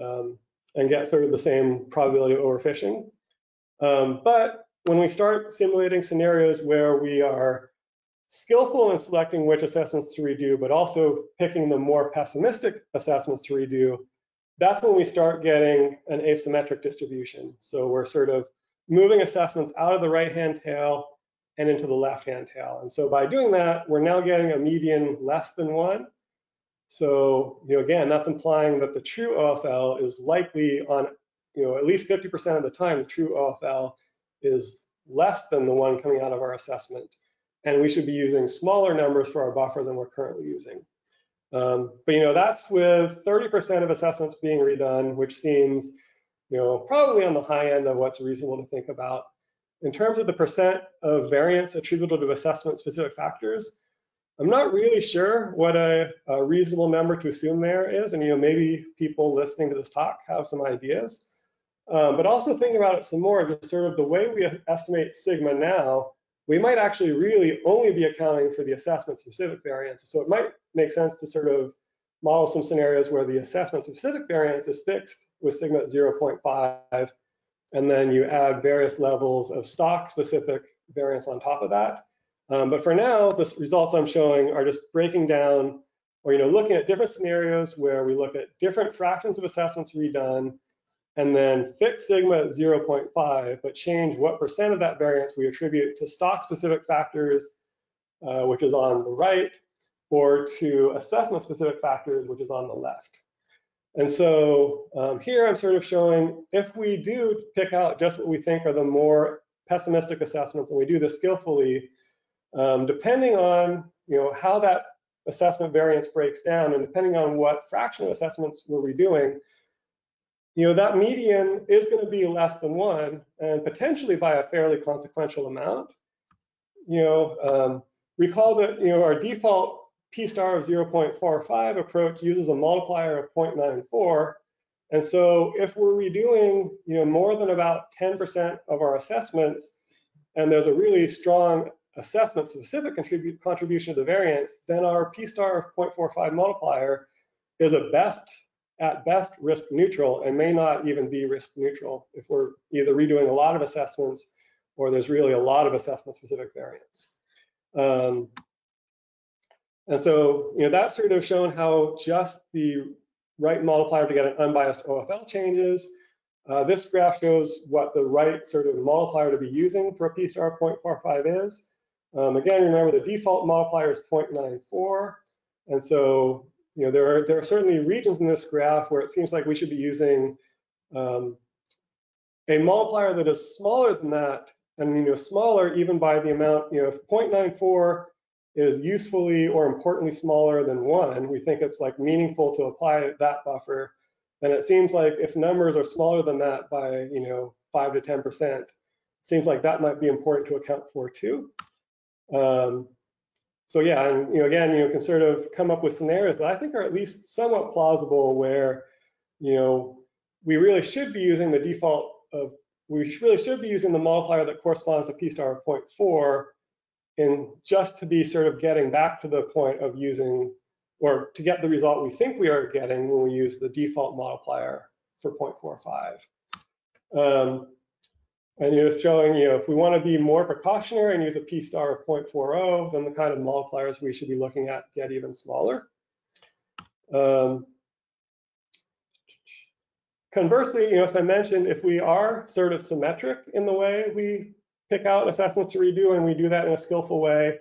um, and get sort of the same probability of overfishing. Um, but when we start simulating scenarios where we are skillful in selecting which assessments to redo, but also picking the more pessimistic assessments to redo, that's when we start getting an asymmetric distribution. So we're sort of moving assessments out of the right-hand tail and into the left-hand tail. And so by doing that, we're now getting a median less than one. So, you know, again, that's implying that the true OFL is likely on, you know, at least 50% of the time, the true OFL is less than the one coming out of our assessment. And we should be using smaller numbers for our buffer than we're currently using. Um, but, you know, that's with 30% of assessments being redone, which seems, you know, probably on the high end of what's reasonable to think about. In terms of the percent of variance attributable to assessment specific factors, I'm not really sure what a, a, reasonable number to assume there is. And, you know, maybe people listening to this talk have some ideas. Um, but also thinking about it some more, just sort of the way we estimate sigma now, we might actually really only be accounting for the assessment specific variance. So it might make sense to sort of model some scenarios where the assessment specific variance is fixed with sigma at 0.5, and then you add various levels of stock specific variance on top of that. Um, but for now, the results I'm showing are just breaking down or you know looking at different scenarios where we look at different fractions of assessments redone and then fix sigma at 0.5, but change what percent of that variance we attribute to stock specific factors, uh, which is on the right, or to assessment specific factors, which is on the left. And so um, here I'm sort of showing if we do pick out just what we think are the more pessimistic assessments and we do this skillfully, um, depending on you know how that assessment variance breaks down and depending on what fraction of assessments we're redoing, you know, that median is going to be less than one and potentially by a fairly consequential amount. You know, um, recall that, you know, our default P star of 0.45 approach uses a multiplier of 0.94. And so if we're redoing, you know, more than about 10% of our assessments, and there's a really strong assessment specific contribution to the variance, then our P star of 0.45 multiplier is a best at best risk neutral and may not even be risk neutral if we're either redoing a lot of assessments or there's really a lot of assessment specific variance. Um, and so, you know, that's sort of shown how just the right multiplier to get an unbiased OFL changes. Uh, this graph shows what the right sort of multiplier to be using for a P star 0.45 is. Um, again, remember the default multiplier is 0.94. And so you know, there are there are certainly regions in this graph where it seems like we should be using um, a multiplier that is smaller than that, and you know, smaller even by the amount. You know, if 0.94 is usefully or importantly smaller than one, we think it's like meaningful to apply that buffer. And it seems like if numbers are smaller than that by you know five to 10 percent, seems like that might be important to account for too. Um, so yeah, and you know, again, you know, can sort of come up with scenarios that I think are at least somewhat plausible where, you know, we really should be using the default of, we really should be using the multiplier that corresponds to P star of 0.4 in just to be sort of getting back to the point of using, or to get the result we think we are getting when we use the default multiplier for 0.45. Um, and you're showing, you know, if we want to be more precautionary and use a P star of 0.40, then the kind of multipliers we should be looking at get even smaller. Um, conversely, you know, as I mentioned, if we are sort of symmetric in the way we pick out assessments to redo and we do that in a skillful way,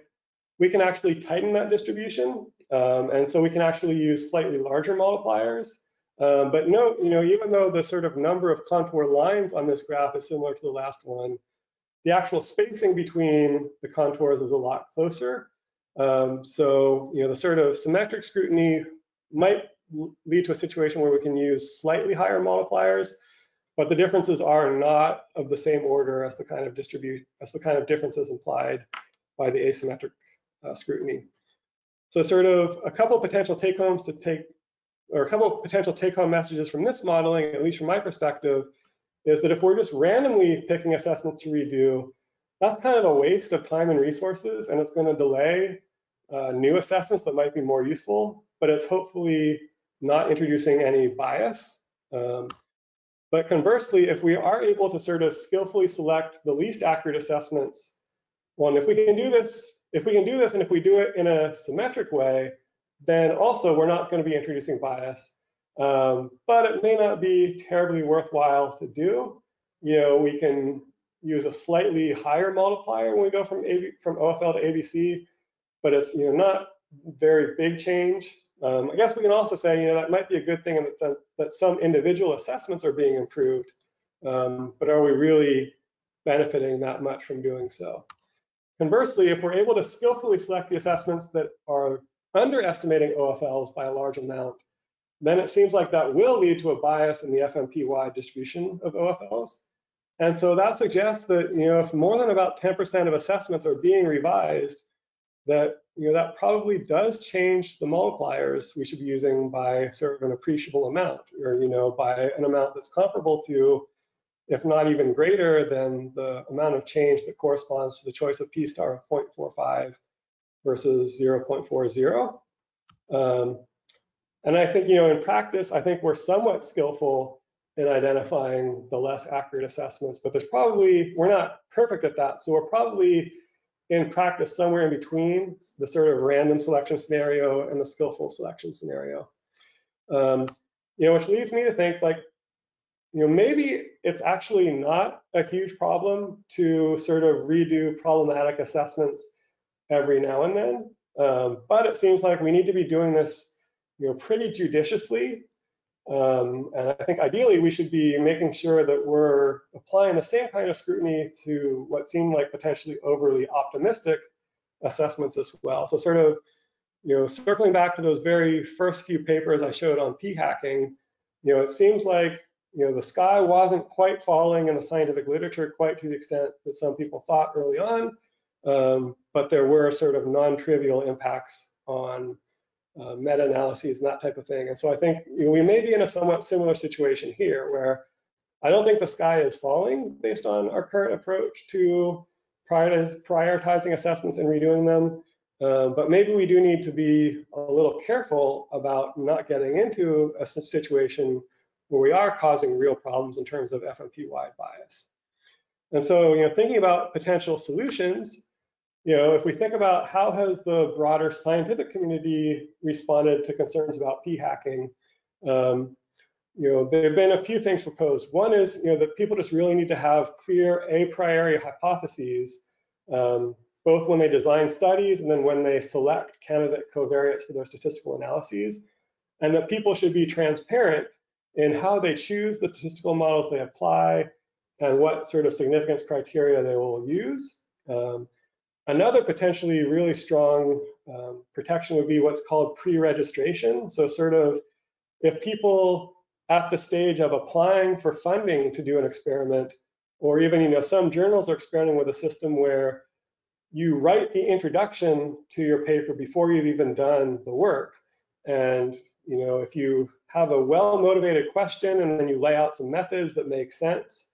we can actually tighten that distribution. Um, and so we can actually use slightly larger multipliers um, but note, you know, even though the sort of number of contour lines on this graph is similar to the last one, the actual spacing between the contours is a lot closer. Um, so, you know, the sort of symmetric scrutiny might lead to a situation where we can use slightly higher multipliers, but the differences are not of the same order as the kind of distribute as the kind of differences implied by the asymmetric uh, scrutiny. So sort of a couple potential take homes to take or a couple of potential take-home messages from this modeling, at least from my perspective, is that if we're just randomly picking assessments to redo, that's kind of a waste of time and resources, and it's going to delay uh, new assessments that might be more useful, but it's hopefully not introducing any bias. Um, but conversely, if we are able to sort of skillfully select the least accurate assessments, well, if we can do this, if we can do this and if we do it in a symmetric way, then also we're not going to be introducing bias. Um, but it may not be terribly worthwhile to do. You know, we can use a slightly higher multiplier when we go from AB, from OFL to ABC, but it's you know not very big change. Um, I guess we can also say you know that might be a good thing that, that, that some individual assessments are being improved, um, but are we really benefiting that much from doing so? Conversely, if we're able to skillfully select the assessments that are underestimating OFLs by a large amount, then it seems like that will lead to a bias in the FMP-wide distribution of OFLs. And so that suggests that, you know, if more than about 10% of assessments are being revised, that, you know, that probably does change the multipliers we should be using by sort of an appreciable amount, or, you know, by an amount that's comparable to, if not even greater than the amount of change that corresponds to the choice of P star of 0.45 versus 0.40. Um, and I think, you know, in practice, I think we're somewhat skillful in identifying the less accurate assessments, but there's probably, we're not perfect at that. So we're probably in practice somewhere in between the sort of random selection scenario and the skillful selection scenario. Um, you know, which leads me to think like, you know, maybe it's actually not a huge problem to sort of redo problematic assessments every now and then. Um, but it seems like we need to be doing this, you know, pretty judiciously. Um, and I think ideally we should be making sure that we're applying the same kind of scrutiny to what seem like potentially overly optimistic assessments as well. So sort of, you know, circling back to those very first few papers I showed on p-hacking, you know, it seems like, you know, the sky wasn't quite falling in the scientific literature quite to the extent that some people thought early on. Um, but there were sort of non-trivial impacts on uh, meta-analyses and that type of thing. And so I think we may be in a somewhat similar situation here where I don't think the sky is falling based on our current approach to prioritizing assessments and redoing them. Uh, but maybe we do need to be a little careful about not getting into a situation where we are causing real problems in terms of FMP-wide bias. And so, you know, thinking about potential solutions, you know, if we think about how has the broader scientific community responded to concerns about p-hacking, um, you know, there have been a few things proposed. One is, you know, that people just really need to have clear a priori hypotheses, um, both when they design studies and then when they select candidate covariates for their statistical analyses, and that people should be transparent in how they choose the statistical models they apply and what sort of significance criteria they will use. Um, Another potentially really strong um, protection would be what's called pre-registration. So sort of if people at the stage of applying for funding to do an experiment, or even, you know, some journals are experimenting with a system where you write the introduction to your paper before you've even done the work. And, you know, if you have a well-motivated question and then you lay out some methods that make sense,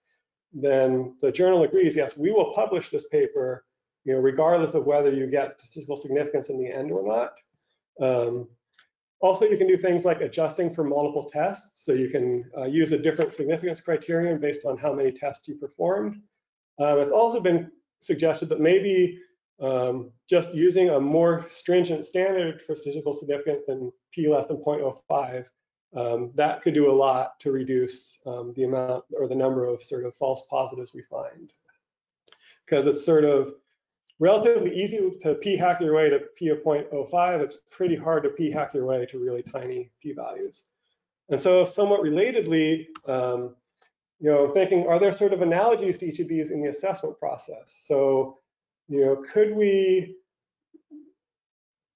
then the journal agrees, yes, we will publish this paper you know, regardless of whether you get statistical significance in the end or not. Um, also, you can do things like adjusting for multiple tests. So you can uh, use a different significance criterion based on how many tests you performed. Um, it's also been suggested that maybe um, just using a more stringent standard for statistical significance than p less than 0.05, um, that could do a lot to reduce um, the amount or the number of sort of false positives we find. Because it's sort of relatively easy to p-hack your way to p of 0.05. It's pretty hard to p-hack your way to really tiny p-values. And so somewhat relatedly, um, you know, thinking, are there sort of analogies to each of these in the assessment process? So, you know, could we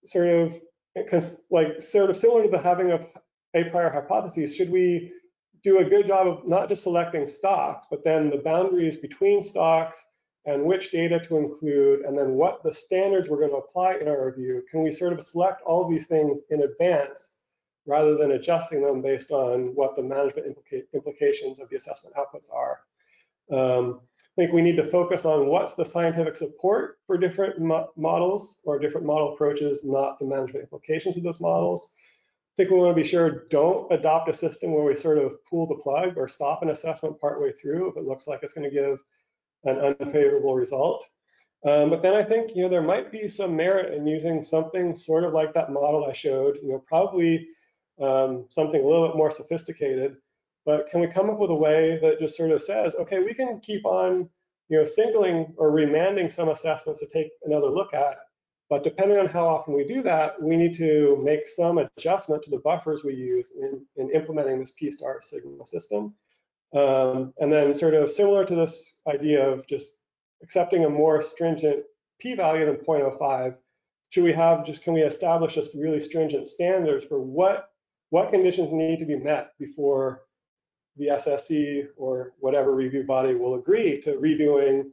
sort of, like sort of similar to the having of a prior hypotheses, should we do a good job of not just selecting stocks, but then the boundaries between stocks and which data to include, and then what the standards we're going to apply in our review. Can we sort of select all of these things in advance rather than adjusting them based on what the management implica implications of the assessment outputs are? Um, think we need to focus on what's the scientific support for different mo models or different model approaches, not the management implications of those models. I think we want to be sure don't adopt a system where we sort of pull the plug or stop an assessment partway through if it looks like it's going to give an unfavorable result. Um, but then I think you know there might be some merit in using something sort of like that model I showed. You know, probably um, something a little bit more sophisticated. But can we come up with a way that just sort of says, okay, we can keep on, you know, singling or remanding some assessments to take another look at. But depending on how often we do that, we need to make some adjustment to the buffers we use in, in implementing this P-star sigma system. Um, and then sort of similar to this idea of just accepting a more stringent p-value than 0.05, should we have just, can we establish just really stringent standards for what, what conditions need to be met before the SSC or whatever review body will agree to reviewing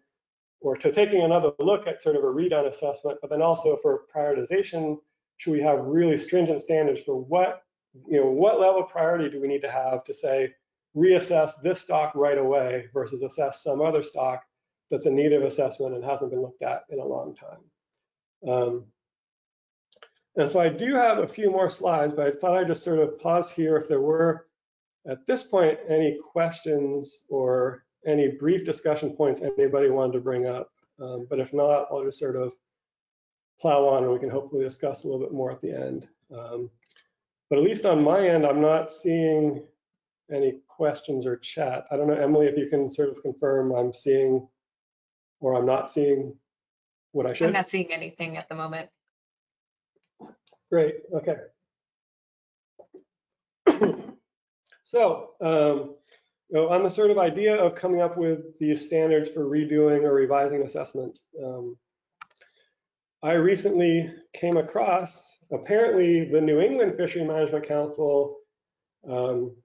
or to taking another look at sort of a redone assessment, but then also for prioritization, should we have really stringent standards for what, you know, what level of priority do we need to have to say, reassess this stock right away versus assess some other stock that's in need of assessment and hasn't been looked at in a long time. Um, and so I do have a few more slides, but I thought I'd just sort of pause here if there were, at this point, any questions or any brief discussion points anybody wanted to bring up. Um, but if not, I'll just sort of plow on and we can hopefully discuss a little bit more at the end. Um, but at least on my end, I'm not seeing any questions or chat. I don't know, Emily, if you can sort of confirm I'm seeing or I'm not seeing what I should? I'm not seeing anything at the moment. Great, okay. so, um, you know, on the sort of idea of coming up with these standards for redoing or revising assessment, um, I recently came across, apparently the New England Fishery Management Council um,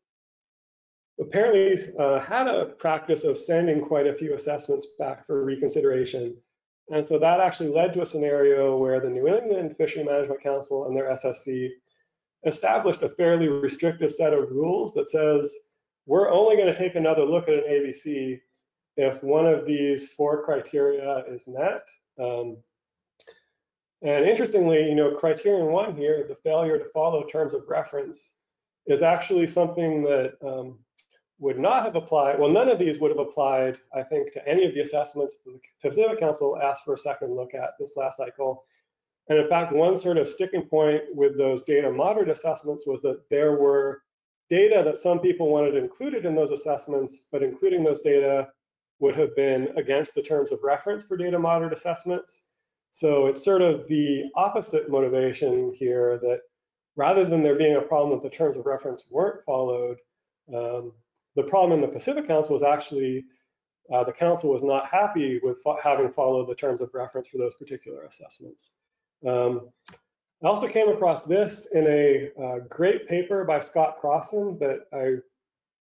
apparently uh, had a practice of sending quite a few assessments back for reconsideration. And so that actually led to a scenario where the New England Fishery Management Council and their SSC established a fairly restrictive set of rules that says we're only going to take another look at an ABC if one of these four criteria is met. Um, and interestingly, you know, criterion one here, the failure to follow terms of reference, is actually something that um, would not have applied, well, none of these would have applied, I think, to any of the assessments the Pacific Council asked for a second look at this last cycle. And in fact, one sort of sticking point with those data moderate assessments was that there were data that some people wanted included in those assessments, but including those data would have been against the terms of reference for data moderate assessments. So it's sort of the opposite motivation here that rather than there being a problem that the terms of reference weren't followed, um, the problem in the Pacific Council was actually uh, the council was not happy with fo having followed the terms of reference for those particular assessments. Um, I also came across this in a uh, great paper by Scott Crosson that I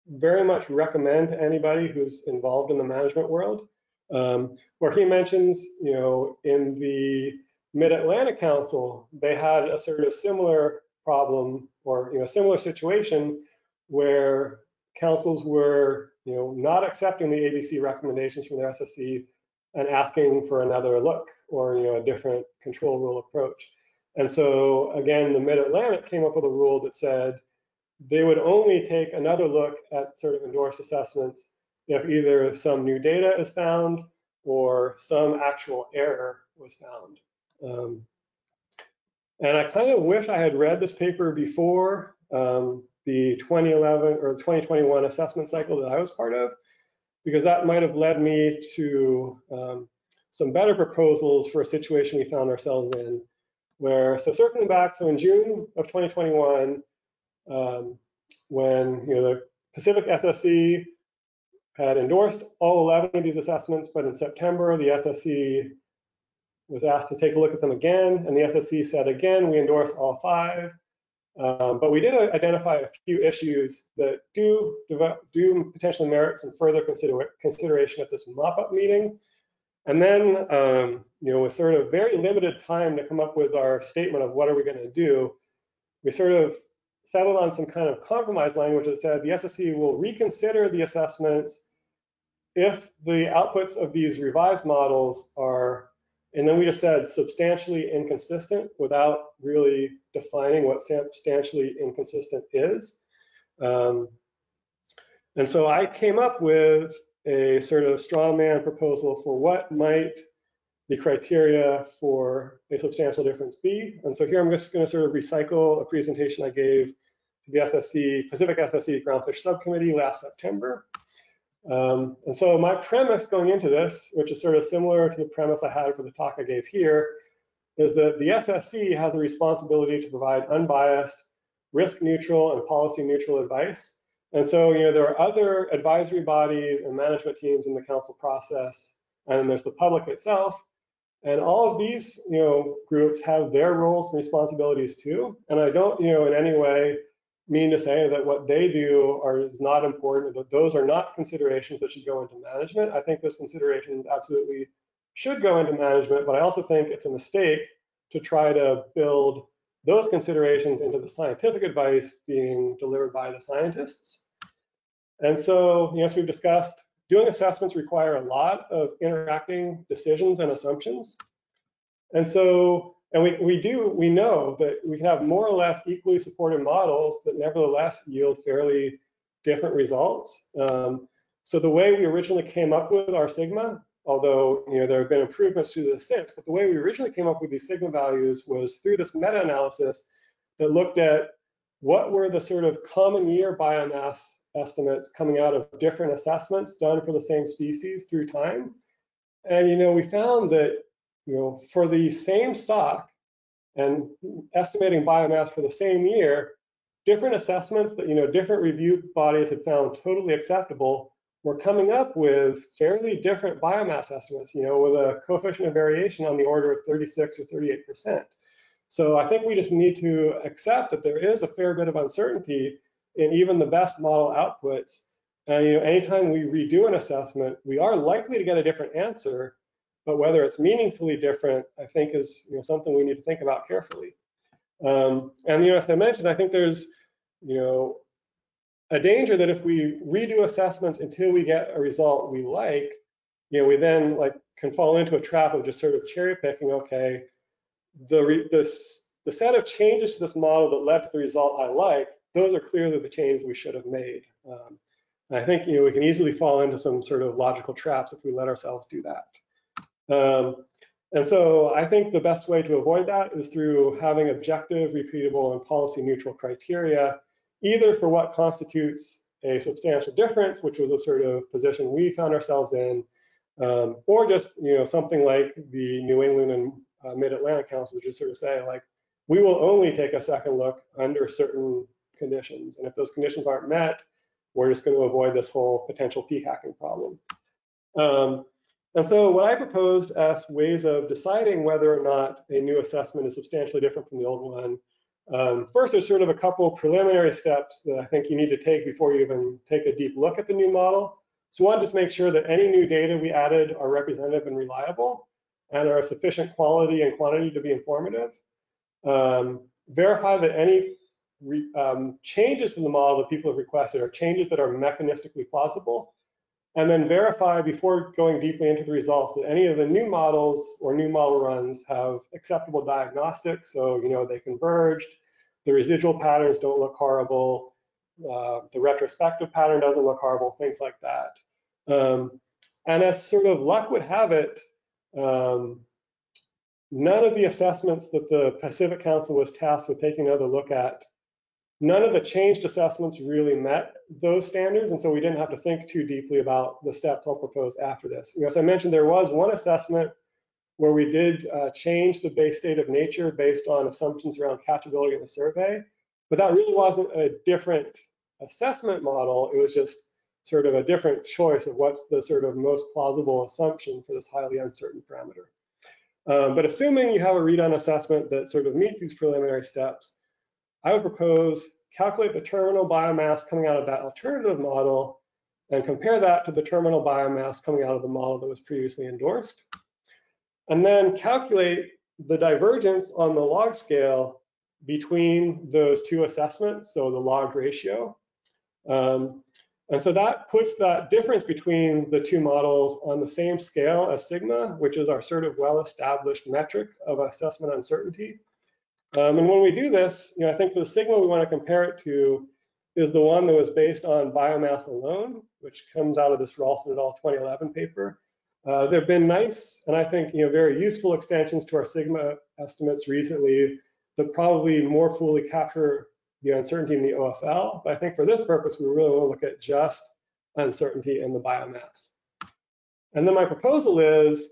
very much recommend to anybody who's involved in the management world, um, where he mentions, you know, in the Mid-Atlantic Council, they had a sort of similar problem or, you know, similar situation where councils were, you know, not accepting the ABC recommendations from their SSC and asking for another look or, you know, a different control rule approach. And so again, the Mid-Atlantic came up with a rule that said they would only take another look at sort of endorsed assessments if either some new data is found or some actual error was found. Um, and I kind of wish I had read this paper before. Um, the 2011 or 2021 assessment cycle that I was part of, because that might have led me to um, some better proposals for a situation we found ourselves in, where, so circling back, so in June of 2021, um, when you know the Pacific SSC had endorsed all 11 of these assessments, but in September, the SSC was asked to take a look at them again, and the SSC said again, we endorse all five. Um, but we did identify a few issues that do, do potentially merit some further consider consideration at this mop-up meeting. And then, um, you know, with sort of very limited time to come up with our statement of what are we going to do, we sort of settled on some kind of compromise language that said the SSC will reconsider the assessments if the outputs of these revised models are, and then we just said substantially inconsistent without really defining what substantially inconsistent is. Um, and so I came up with a sort of straw man proposal for what might the criteria for a substantial difference be. And so here I'm just going to sort of recycle a presentation I gave to the SSC, Pacific SSC Groundfish Subcommittee last September. Um, and so my premise going into this, which is sort of similar to the premise I had for the talk I gave here, is that the SSC has a responsibility to provide unbiased, risk neutral, and policy neutral advice. And so, you know, there are other advisory bodies and management teams in the council process, and there's the public itself. And all of these, you know, groups have their roles and responsibilities too. And I don't, you know, in any way mean to say that what they do are is not important, that those are not considerations that should go into management. I think those considerations absolutely should go into management, but I also think it's a mistake to try to build those considerations into the scientific advice being delivered by the scientists. And so, yes, we've discussed doing assessments require a lot of interacting decisions and assumptions. And so and we, we do, we know that we can have more or less equally supported models that nevertheless yield fairly different results. Um, so the way we originally came up with our sigma, although you know there have been improvements to this since, but the way we originally came up with these sigma values was through this meta-analysis that looked at what were the sort of common year biomass estimates coming out of different assessments done for the same species through time. And you know, we found that you know, for the same stock and estimating biomass for the same year, different assessments that, you know, different review bodies had found totally acceptable were coming up with fairly different biomass estimates, you know, with a coefficient of variation on the order of 36 or 38%. So I think we just need to accept that there is a fair bit of uncertainty in even the best model outputs. And you know, anytime we redo an assessment, we are likely to get a different answer, but whether it's meaningfully different, I think is you know, something we need to think about carefully. Um, and you know, as I mentioned, I think there's you know a danger that if we redo assessments until we get a result we like, you know, we then like can fall into a trap of just sort of cherry picking. Okay, the re, this the set of changes to this model that led to the result I like, those are clearly the changes we should have made. Um, I think you know we can easily fall into some sort of logical traps if we let ourselves do that. Um, and so I think the best way to avoid that is through having objective, repeatable, and policy neutral criteria, either for what constitutes a substantial difference, which was a sort of position we found ourselves in, um, or just you know something like the New England and uh, Mid-Atlantic Council, just sort of say like, we will only take a second look under certain conditions, and if those conditions aren't met, we're just going to avoid this whole potential p hacking problem. Um, and so what I proposed as ways of deciding whether or not a new assessment is substantially different from the old one, um, first there's sort of a couple preliminary steps that I think you need to take before you even take a deep look at the new model. So one, just make sure that any new data we added are representative and reliable and are of sufficient quality and quantity to be informative. Um, verify that any re, um, changes to the model that people have requested are changes that are mechanistically plausible and then verify before going deeply into the results that any of the new models or new model runs have acceptable diagnostics. So, you know, they converged, the residual patterns don't look horrible, uh, the retrospective pattern doesn't look horrible, things like that. Um, and as sort of luck would have it, um, none of the assessments that the Pacific Council was tasked with taking another look at None of the changed assessments really met those standards, and so we didn't have to think too deeply about the steps I'll propose after this. As I mentioned, there was one assessment where we did uh, change the base state of nature based on assumptions around catchability in the survey, but that really wasn't a different assessment model. It was just sort of a different choice of what's the sort of most plausible assumption for this highly uncertain parameter. Um, but assuming you have a redone assessment that sort of meets these preliminary steps, I would propose calculate the terminal biomass coming out of that alternative model and compare that to the terminal biomass coming out of the model that was previously endorsed. And then calculate the divergence on the log scale between those two assessments, so the log ratio. Um, And so that puts that difference between the two models on the same scale as sigma, which is our sort of well-established metric of assessment uncertainty. Um, and when we do this, you know, I think the sigma we want to compare it to is the one that was based on biomass alone, which comes out of this Ralston et al. 2011 paper. Uh, there have been nice and I think you know very useful extensions to our sigma estimates recently that probably more fully capture the uncertainty in the OFL. But I think for this purpose, we really want to look at just uncertainty in the biomass. And then my proposal is,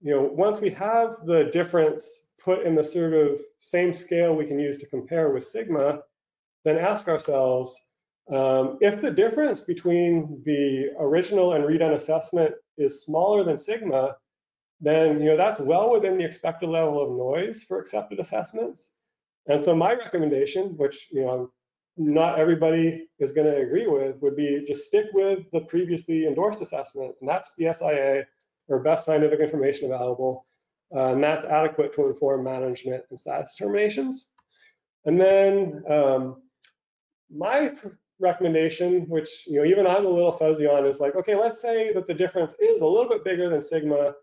you know, once we have the difference put in the sort of same scale we can use to compare with sigma, then ask ourselves, um, if the difference between the original and redone assessment is smaller than sigma, then you know that's well within the expected level of noise for accepted assessments. And so my recommendation, which you know not everybody is going to agree with, would be just stick with the previously endorsed assessment, and that's BSIA or best scientific information available, uh, and that's adequate to inform management and status determinations. And then um, my recommendation, which you know even I'm a little fuzzy on, is like, okay, let's say that the difference is a little bit bigger than sigma,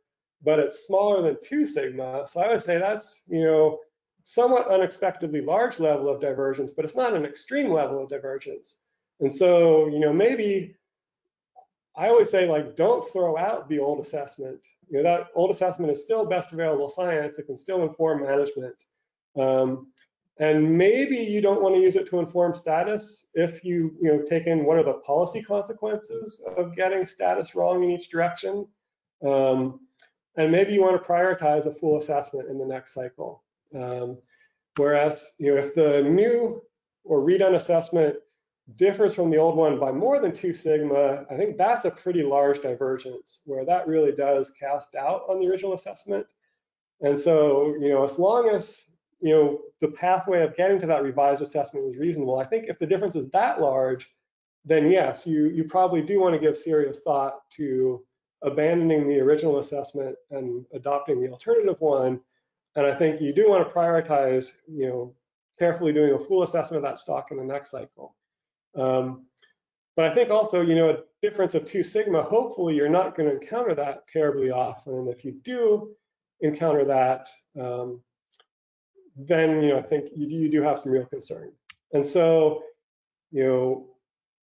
but it's smaller than two sigma. So I would say that's you know somewhat unexpectedly large level of divergence, but it's not an extreme level of divergence. And so you know maybe I always say like don't throw out the old assessment. You know that old assessment is still best available science. It can still inform management. Um, and maybe you don't want to use it to inform status if you, you know, take in what are the policy consequences of getting status wrong in each direction. Um, and maybe you want to prioritize a full assessment in the next cycle. Um, whereas, you know, if the new or redone assessment differs from the old one by more than two sigma, I think that's a pretty large divergence where that really does cast doubt on the original assessment. And so, you know, as long as you know, the pathway of getting to that revised assessment was reasonable. I think if the difference is that large, then yes, you, you probably do want to give serious thought to abandoning the original assessment and adopting the alternative one. And I think you do want to prioritize, you know, carefully doing a full assessment of that stock in the next cycle. Um, but I think also, you know, a difference of two sigma, hopefully you're not going to encounter that terribly often. And if you do encounter that, um, then you know I think you do, you do have some real concern. And so, you know,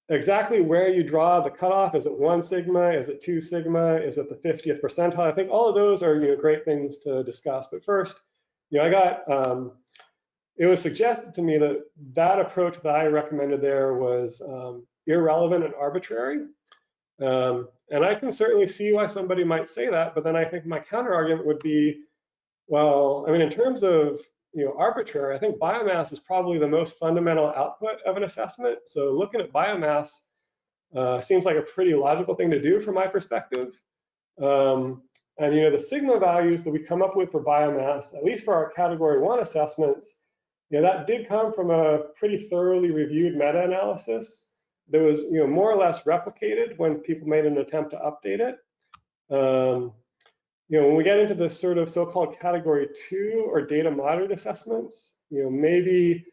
exactly where you draw the cutoff, is it one sigma, is it two sigma, is it the 50th percentile? I think all of those are you know great things to discuss. But first, you know, I got um, it was suggested to me that that approach that I recommended there was um, irrelevant and arbitrary. Um, and I can certainly see why somebody might say that, but then I think my counter argument would be, well, I mean, in terms of you know, arbitrary, I think biomass is probably the most fundamental output of an assessment. So looking at biomass uh, seems like a pretty logical thing to do from my perspective. Um, and you know, the sigma values that we come up with for biomass, at least for our category one assessments, know, that did come from a pretty thoroughly reviewed meta-analysis that was, you know, more or less replicated when people made an attempt to update it. Um, you know, when we get into the sort of so-called category two or data moderate assessments, you know, maybe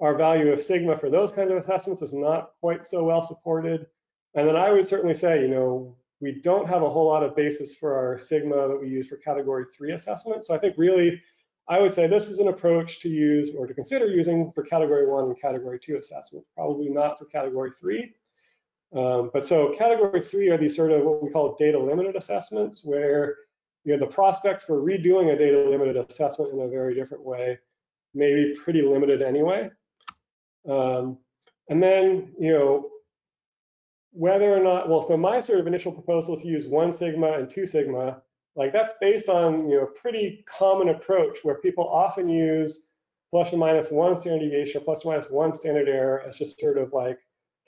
our value of sigma for those kinds of assessments is not quite so well supported. And then I would certainly say, you know, we don't have a whole lot of basis for our sigma that we use for category three assessment. So I think really, I would say this is an approach to use or to consider using for category one and category two assessment, probably not for category three. Um, but so category three are these sort of what we call data limited assessments where you know, the prospects for redoing a data limited assessment in a very different way may be pretty limited anyway. Um, and then, you know, whether or not, well, so my sort of initial proposal to use one sigma and two sigma, like that's based on, you know, a pretty common approach where people often use plus or minus one standard deviation or plus or minus one standard error as just sort of like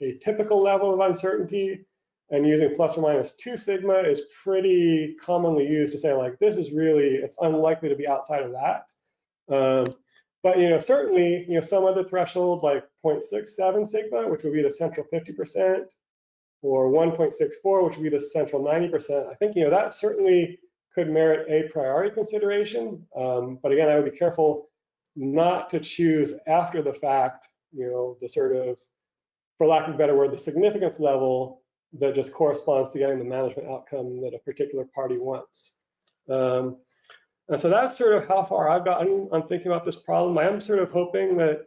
a typical level of uncertainty. And using plus or minus two sigma is pretty commonly used to say like this is really it's unlikely to be outside of that. Um, but you know certainly you know some other threshold like 0.67 sigma which would be the central 50% or 1.64 which would be the central 90% i think you know that certainly could merit a priori consideration um, but again i would be careful not to choose after the fact you know the sort of for lack of a better word, the significance level that just corresponds to getting the management outcome that a particular party wants. Um, and so that's sort of how far I've gotten on thinking about this problem. I am sort of hoping that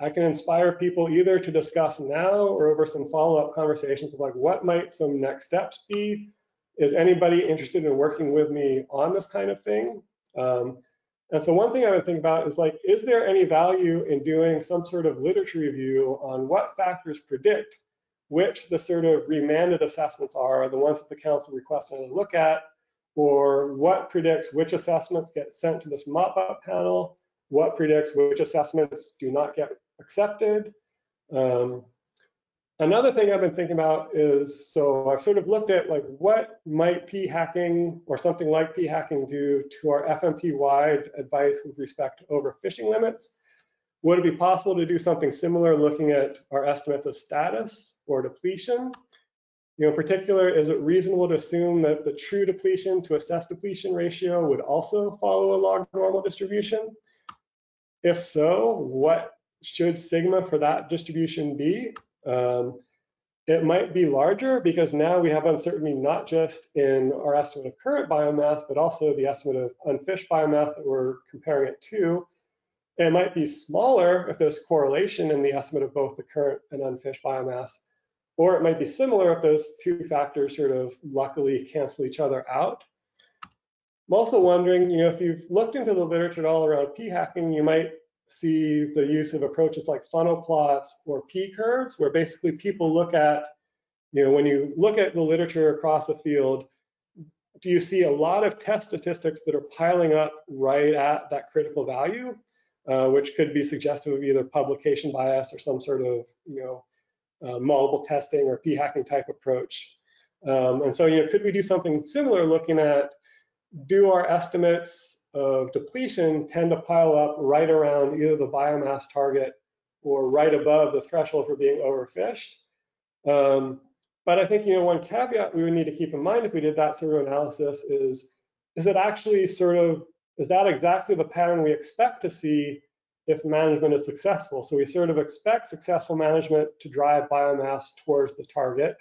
I can inspire people either to discuss now or over some follow-up conversations of like, what might some next steps be? Is anybody interested in working with me on this kind of thing? Um, and so one thing I would think about is like, is there any value in doing some sort of literature review on what factors predict which the sort of remanded assessments are, the ones that the council requested to look at, or what predicts which assessments get sent to this mop-up panel, what predicts which assessments do not get accepted. Um, another thing I've been thinking about is, so I've sort of looked at like what might p hacking or something like p hacking do to our FMP wide advice with respect to overfishing limits. Would it be possible to do something similar looking at our estimates of status or depletion? You know, in particular, is it reasonable to assume that the true depletion to assess depletion ratio would also follow a log normal distribution? If so, what should sigma for that distribution be? Um, it might be larger because now we have uncertainty not just in our estimate of current biomass, but also the estimate of unfished biomass that we're comparing it to. It might be smaller if there's correlation in the estimate of both the current and unfished biomass, or it might be similar if those two factors sort of luckily cancel each other out. I'm also wondering, you know, if you've looked into the literature at all around p-hacking, you might see the use of approaches like funnel plots or p-curves, where basically people look at, you know, when you look at the literature across a field, do you see a lot of test statistics that are piling up right at that critical value? Uh, which could be suggestive of either publication bias or some sort of, you know, uh, multiple testing or p-hacking type approach. Um, and so, you know, could we do something similar looking at do our estimates of depletion tend to pile up right around either the biomass target or right above the threshold for being overfished? Um, but I think, you know, one caveat we would need to keep in mind if we did that sort of analysis is, is it actually sort of is that exactly the pattern we expect to see if management is successful? So we sort of expect successful management to drive biomass towards the target,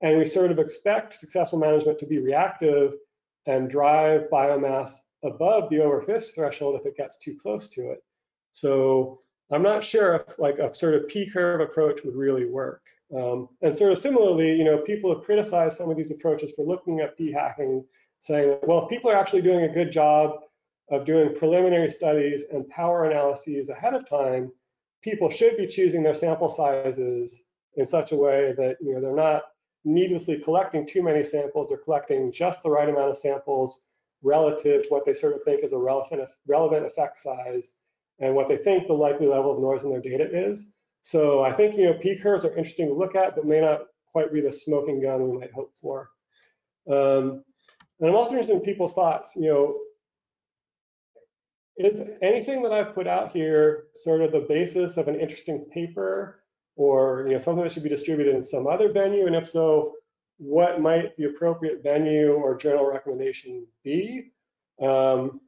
and we sort of expect successful management to be reactive and drive biomass above the overfish threshold if it gets too close to it. So I'm not sure if like a sort of P-curve approach would really work. Um, and sort of similarly, you know, people have criticized some of these approaches for looking at p-hacking, saying, well, if people are actually doing a good job of doing preliminary studies and power analyses ahead of time, people should be choosing their sample sizes in such a way that you know they're not needlessly collecting too many samples. They're collecting just the right amount of samples relative to what they sort of think is a relevant relevant effect size and what they think the likely level of noise in their data is. So I think you know P curves are interesting to look at, but may not quite be the smoking gun we might hope for. Um, and I'm also interested in people's thoughts. You know, is anything that I've put out here sort of the basis of an interesting paper or you know something that should be distributed in some other venue? And if so, what might the appropriate venue or journal recommendation be? Um,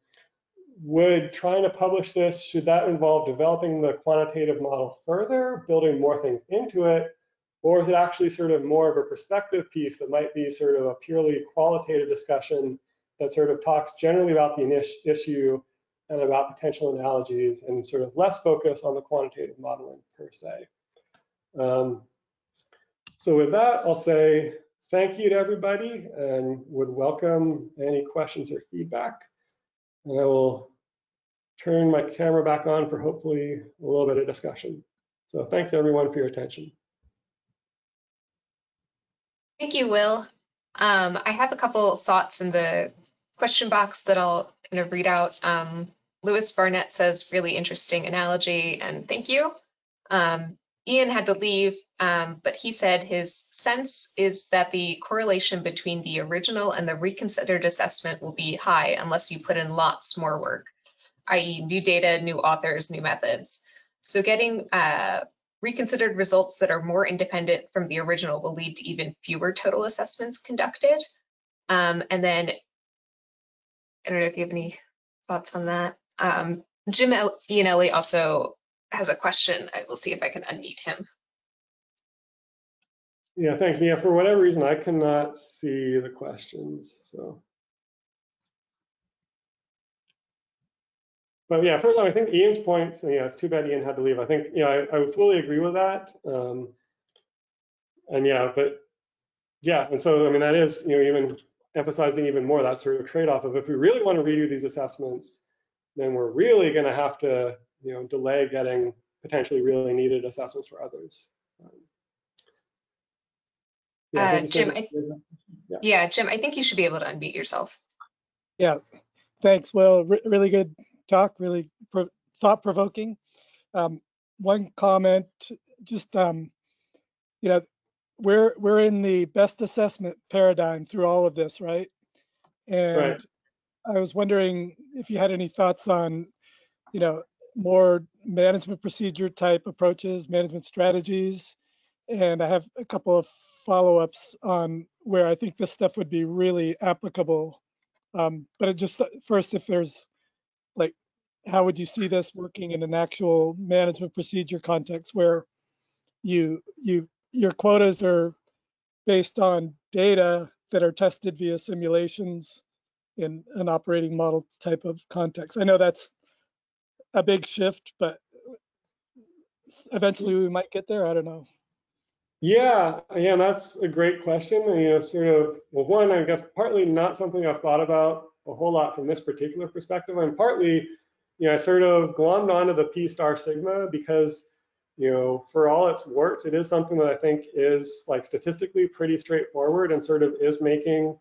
would trying to publish this, should that involve developing the quantitative model further, building more things into it, or is it actually sort of more of a perspective piece that might be sort of a purely qualitative discussion that sort of talks generally about the issue and about potential analogies and sort of less focus on the quantitative modeling per se. Um, so with that, I'll say thank you to everybody and would welcome any questions or feedback. And I will turn my camera back on for hopefully a little bit of discussion. So thanks everyone for your attention. Thank you, Will. Um, I have a couple thoughts in the question box that I'll kind of read out. Um, Lewis Barnett says, really interesting analogy, and thank you. Um, Ian had to leave, um, but he said his sense is that the correlation between the original and the reconsidered assessment will be high unless you put in lots more work, i.e. new data, new authors, new methods. So getting uh, reconsidered results that are more independent from the original will lead to even fewer total assessments conducted. Um, and then, I don't know if you have any thoughts on that. Um, Jim Ianelli also has a question. I will see if I can unmute him. Yeah, thanks. Yeah, for whatever reason, I cannot see the questions, so. But yeah, first, I think Ian's points, yeah, it's too bad Ian had to leave. I think, yeah, I, I would fully agree with that. Um, and yeah, but yeah, and so, I mean, that is, you know, even emphasizing even more that sort of trade-off of if we really want to redo these assessments, then we're really going to have to, you know, delay getting potentially really needed assessments for others. Um, yeah, Uh, think you said- Jim, I- Yeah, Jim, I think you should be able to unmute yourself. Yeah, thanks, Will. Re- really good talk, really pro- thought provoking. Um, one comment, just, um, you know, we're, we're in the best assessment paradigm through all of this, right? And I was wondering if you had any thoughts on, you know, more management procedure type approaches, management strategies. And I have a couple of follow-ups on where I think this stuff would be really applicable. Um, but it just first, if there's like, how would you see this working in an actual management procedure context where you you your quotas are based on data that are tested via simulations in an operating model type of context? I know that's a big shift, but eventually we might get there. I don't know. Yeah, yeah, that's a great question. And, you know, sort of, well, one, I guess partly not something I've thought about a whole lot from this particular perspective, and partly, you know, I sort of glommed onto the P star sigma because, you know, for all its warts, it is something that I think is like statistically pretty straightforward and sort of is making,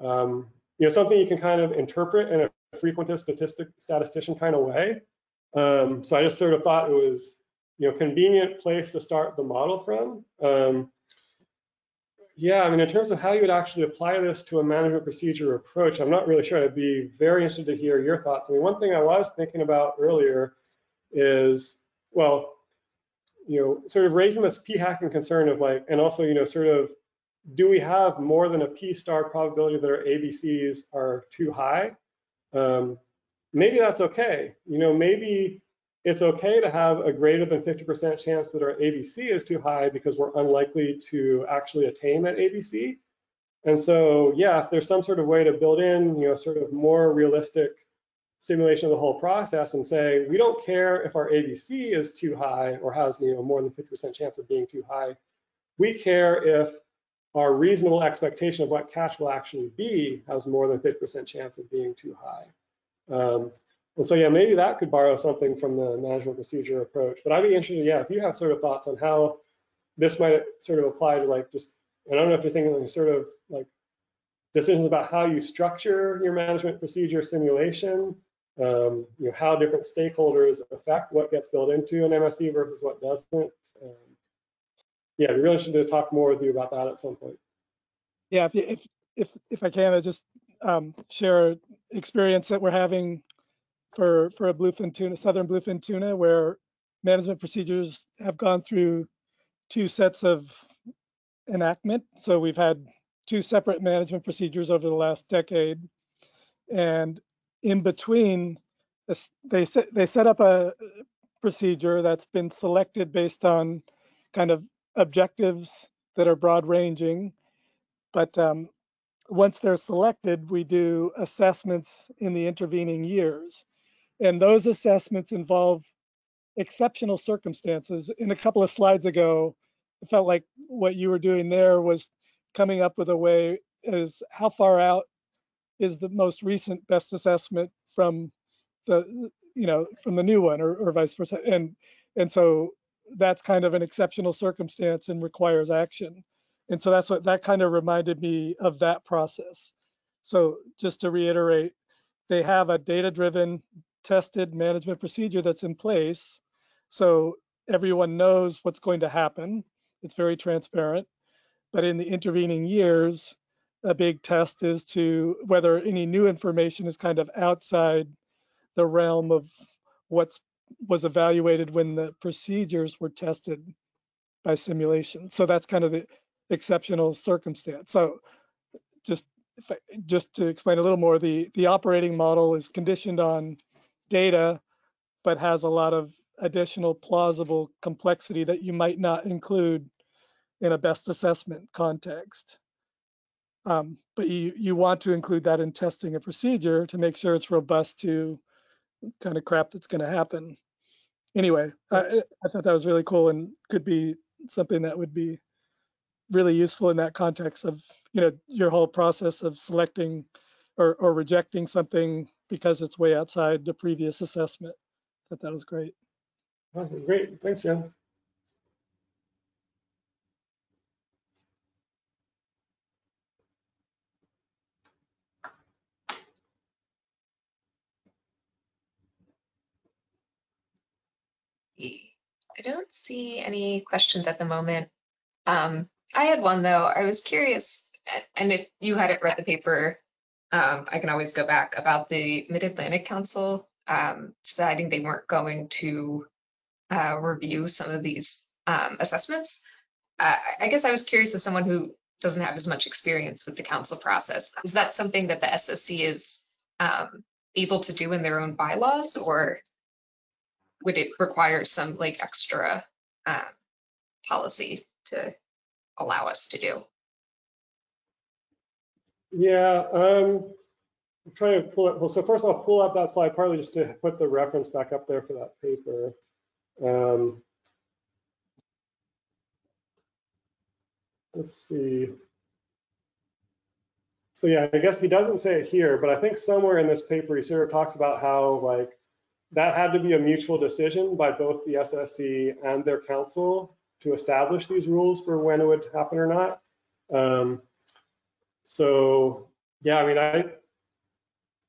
um, you know, something you can kind of interpret in a frequentist statistic statistician kind of way. Um, so I just sort of thought it was you know, convenient place to start the model from. Um, yeah, I mean, in terms of how you would actually apply this to a management procedure approach, I'm not really sure. I'd be very interested to hear your thoughts. I mean, one thing I was thinking about earlier is, well, you know, sort of raising this p hacking concern of like, and also, you know, sort of, do we have more than a p star probability that our ABCs are too high? Um, maybe that's okay. You know, maybe it's okay to have a greater than 50% chance that our ABC is too high because we're unlikely to actually attain that ABC. And so, yeah, if there's some sort of way to build in, you know, sort of more realistic simulation of the whole process and say, we don't care if our ABC is too high or has, you know, more than 50% chance of being too high. We care if our reasonable expectation of what catch will actually be has more than 50% chance of being too high. Um, and so, yeah, maybe that could borrow something from the management procedure approach. But I'd be interested, yeah, if you have sort of thoughts on how this might sort of apply to like just, I don't know if you're thinking like sort of like decisions about how you structure your management procedure simulation, um, you know, how different stakeholders affect what gets built into an MSE versus what doesn't. Um, yeah, be really interested to talk more with you about that at some point. Yeah, if, if, if, if I can, I just um, share experience that we're having for, for a bluefin tuna, southern bluefin tuna, where management procedures have gone through two sets of enactment. So we've had two separate management procedures over the last decade. And in between, they set, they set up a procedure that's been selected based on kind of objectives that are broad ranging. But um, once they're selected, we do assessments in the intervening years. And those assessments involve exceptional circumstances. In a couple of slides ago, it felt like what you were doing there was coming up with a way is how far out is the most recent best assessment from the you know from the new one or, or vice versa and and so that's kind of an exceptional circumstance and requires action. And so that's what that kind of reminded me of that process. So just to reiterate they have a data driven tested management procedure that's in place. So everyone knows what's going to happen. It's very transparent. But in the intervening years a big test is to whether any new information is kind of outside the realm of what's was evaluated when the procedures were tested by simulation. So that's kind of the exceptional circumstance. So just I, just to explain a little more, the the operating model is conditioned on data, but has a lot of additional plausible complexity that you might not include in a best assessment context. Um, but you, you want to include that in testing a procedure to make sure it's robust to kind of crap that's going to happen. Anyway, I, I thought that was really cool and could be something that would be really useful in that context of, you know, your whole process of selecting or, or rejecting something because it's way outside the previous assessment. Thought that was great. Great, thanks, Jen. I don't see any questions at the moment. Um, I had one though. I was curious, and if you hadn't read the paper, um, I can always go back about the Mid-Atlantic Council um, deciding they weren't going to uh, review some of these um, assessments. Uh, I I guess I was curious as someone who doesn't have as much experience with the council process. Is that something that the SSC is um, able to do in their own bylaws or would it require some like extra um, policy to allow us to do? Yeah, um, I'm trying to pull it, well, so first I'll pull up that slide partly just to put the reference back up there for that paper. Um, Let's see. So yeah, I guess he doesn't say it here, but I think somewhere in this paper, he sort of talks about how like that had to be a mutual decision by both the SSC and their council to establish these rules for when it would happen or not. Um, so yeah, I mean, I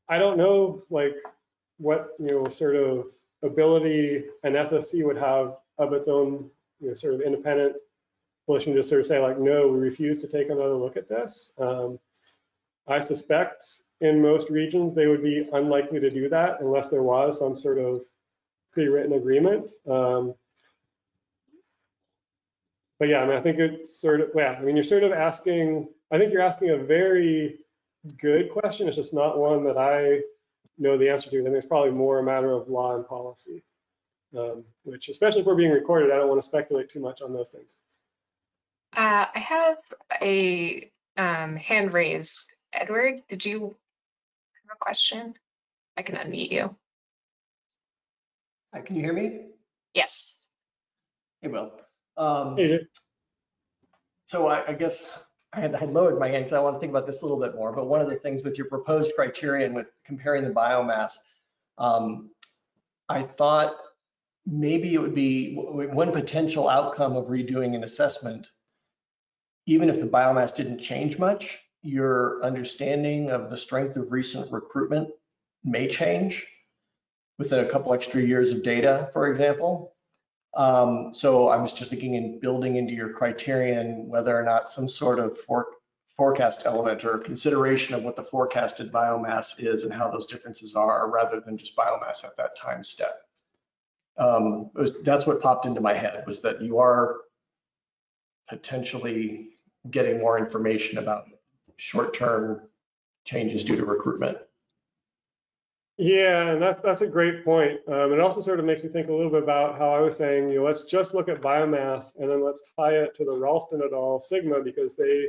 I don't know like what you know sort of ability an SSC would have of its own you know sort of independent volition to sort of say like no, we refuse to take another look at this. Um, I suspect in most regions they would be unlikely to do that unless there was some sort of pre-written agreement. Um, but yeah, I mean, I think it's sort of, yeah, I mean, you're sort of asking, I think you're asking a very good question. It's just not one that I know the answer to. I think it's probably more a matter of law and policy, um, which especially if we're being recorded, I don't want to speculate too much on those things. Uh, I have a um, hand raised. Edward, did you a question? I can unmute you. Hi, can you hear me? Yes. Hey, Will. Um, Hey, so I, I guess I had, I had lowered my hand because I want to think about this a little bit more. But one of the things with your proposed criterion with comparing the biomass, um, I thought maybe it would be one potential outcome of redoing an assessment. Even if the biomass didn't change much, your understanding of the strength of recent recruitment may change within a couple extra years of data, for example. Um, so I was just thinking in building into your criterion whether or not some sort of for, forecast element or consideration of what the forecasted biomass is and how those differences are, rather than just biomass at that time step. Um, was- that's what popped into my head was that you are potentially getting more information about short-term changes due to recruitment. Yeah, and that's that's a great point. Um, it also sort of makes me think a little bit about how I was saying, you know, let's just look at biomass and then let's tie it to the Ralston et al. Sigma because they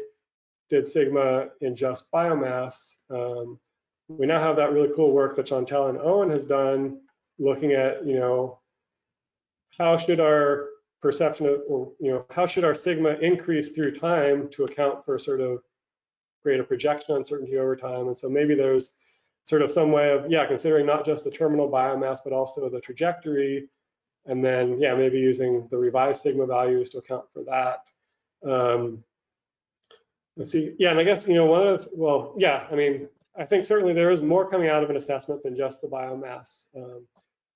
did Sigma in just biomass. Um, we now have that really cool work that Chantel and Owen has done, looking at, you know, how should our perception of, or you know, how should our Sigma increase through time to account for sort of greater projection uncertainty over time? And so maybe there's sort of some way of, yeah, considering not just the terminal biomass, but also the trajectory. And then, yeah, maybe using the revised sigma values to account for that. Um, let's see. Yeah, and I guess, you know, one of, well, yeah, I mean, I think certainly there is more coming out of an assessment than just the biomass. Um,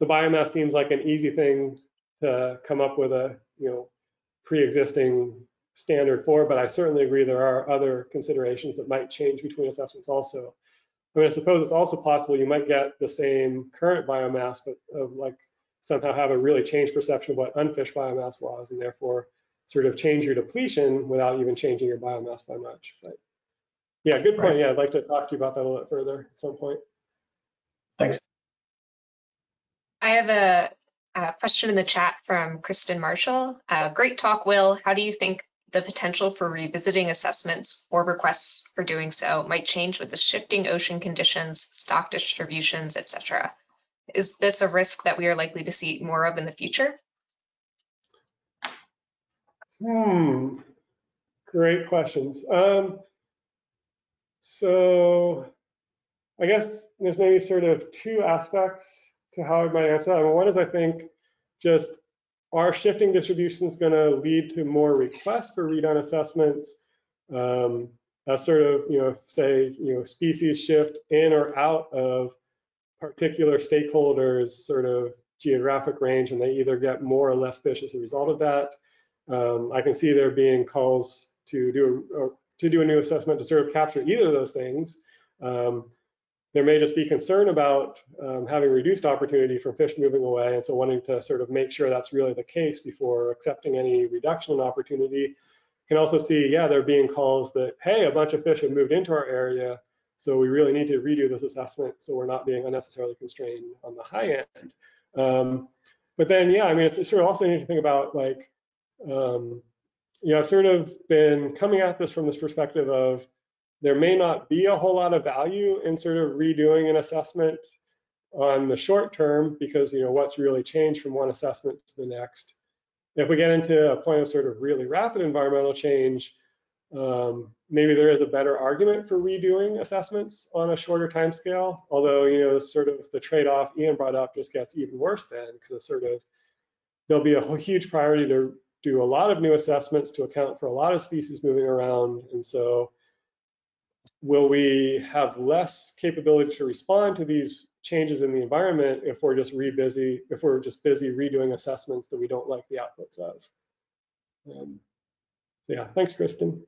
the biomass seems like an easy thing to come up with a, you know, pre-existing standard for, but I certainly agree there are other considerations that might change between assessments also. I mean, I suppose it's also possible you might get the same current biomass, but of like somehow have a really changed perception of what unfished biomass was, and therefore sort of change your depletion without even changing your biomass by much. But yeah, good point. Right. Yeah, I'd like to talk to you about that a little bit further at some point. Thanks. I have a, a question in the chat from Kristin Marshall. Uh, great talk, Will. How do you think the potential for revisiting assessments or requests for doing so might change with the shifting ocean conditions, stock distributions, et cetera. Is this a risk that we are likely to see more of in the future? Hmm, great questions. Um, so I guess there's maybe sort of two aspects to how I might answer that. One is I think just are shifting distributions going to lead to more requests for redone assessments? Um, as sort of, you know, say, you know, species shift in or out of particular stakeholders sort of geographic range and they either get more or less fish as a result of that. Um, I can see there being calls to do or to do a new assessment to sort of capture either of those things. Um, there may just be concern about um, having reduced opportunity for fish moving away, and so wanting to sort of make sure that's really the case before accepting any reduction in opportunity. Can also see, yeah, there being calls that, hey, a bunch of fish have moved into our area, so we really need to redo this assessment so we're not being unnecessarily constrained on the high end. Um, but then, yeah, I mean, it's, it's sort of also need to think about like, um, you know, I've sort of been coming at this from this perspective of there may not be a whole lot of value in sort of redoing an assessment on the short term because, you know, what's really changed from one assessment to the next. If we get into a point of sort of really rapid environmental change, um, maybe there is a better argument for redoing assessments on a shorter time scale. Although, you know, sort of the trade-off Ian brought up just gets even worse then because it's sort of, there'll be a huge priority to do a lot of new assessments to account for a lot of species moving around. And so will we have less capability to respond to these changes in the environment if we're just re-busy, if we're just busy redoing assessments that we don't like the outputs of? Um, so yeah, thanks, Kristin.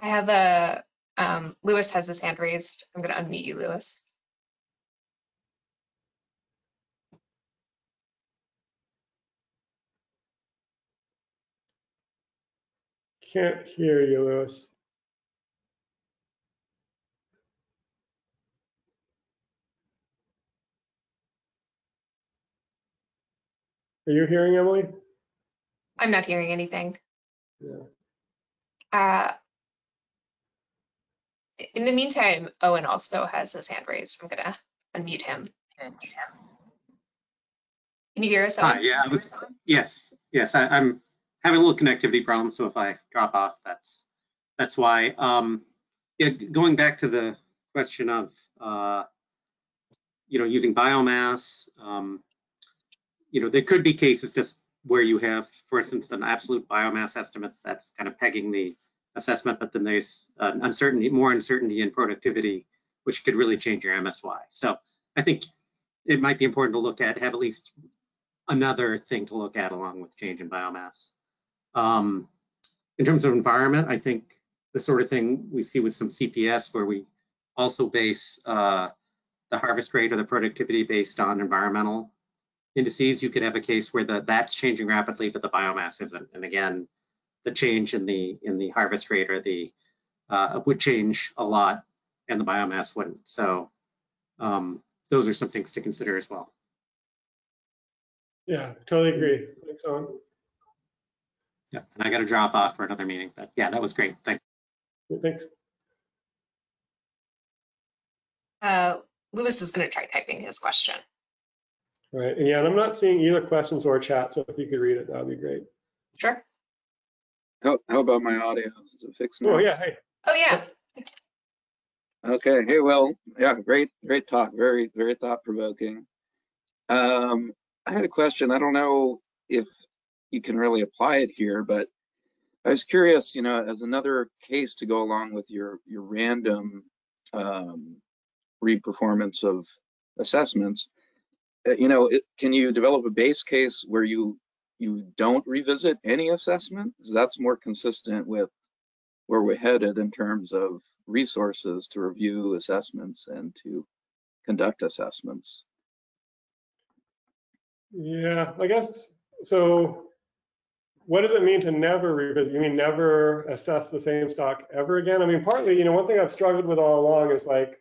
I have a, um, Lewis has his hand raised. I'm going to unmute you, Lewis. Can't hear you, Lewis. Are you hearing Emily? I'm not hearing anything. Yeah. Uh, in the meantime, Owen also has his hand raised. I'm gonna unmute him. Can you hear us? Hi, Owen? yeah, I was, yes, yes, I, I'm having a little connectivity problem, so if I drop off, that's, that's why. Um, yeah, going back to the question of, uh, you know, using biomass, um, you know, there could be cases just where you have, for instance, an absolute biomass estimate that's kind of pegging the assessment, but then there's uncertainty, more uncertainty in productivity, which could really change your MSY. So I think it might be important to look at, have at least another thing to look at along with change in biomass. Um, in terms of environment, I think the sort of thing we see with some CPS where we also base uh, the harvest rate or the productivity based on environmental indices, you could have a case where the, that's changing rapidly, but the biomass isn't. And again, the change in the in the harvest rate or the uh, would change a lot, and the biomass wouldn't. So um, those are some things to consider as well. Yeah, totally agree. Thanks, Owen. Yeah, and I got to drop off for another meeting, but yeah, that was great. Thanks. Thanks. Uh, Lewis is gonna try typing his question. All right, and yeah, and I'm not seeing either questions or chat, so if you could read it, that would be great. Sure. How, how about my audio? Is it fixed now? Oh, yeah, hey. Oh, yeah. Okay, hey, well, yeah, great, great talk. Very, very thought provoking. Um, I had a question. I don't know if you can really apply it here, but I was curious, you know, as another case to go along with your, your random um, reperformance of assessments, Uh, you know, it, can you develop a base case where you you don't revisit any assessment? that's more consistent with where we're headed in terms of resources to review assessments and to conduct assessments. Yeah, I guess, so what does it mean to never revisit? You mean never assess the same stock ever again? I mean, partly, you know, one thing I've struggled with all along is like,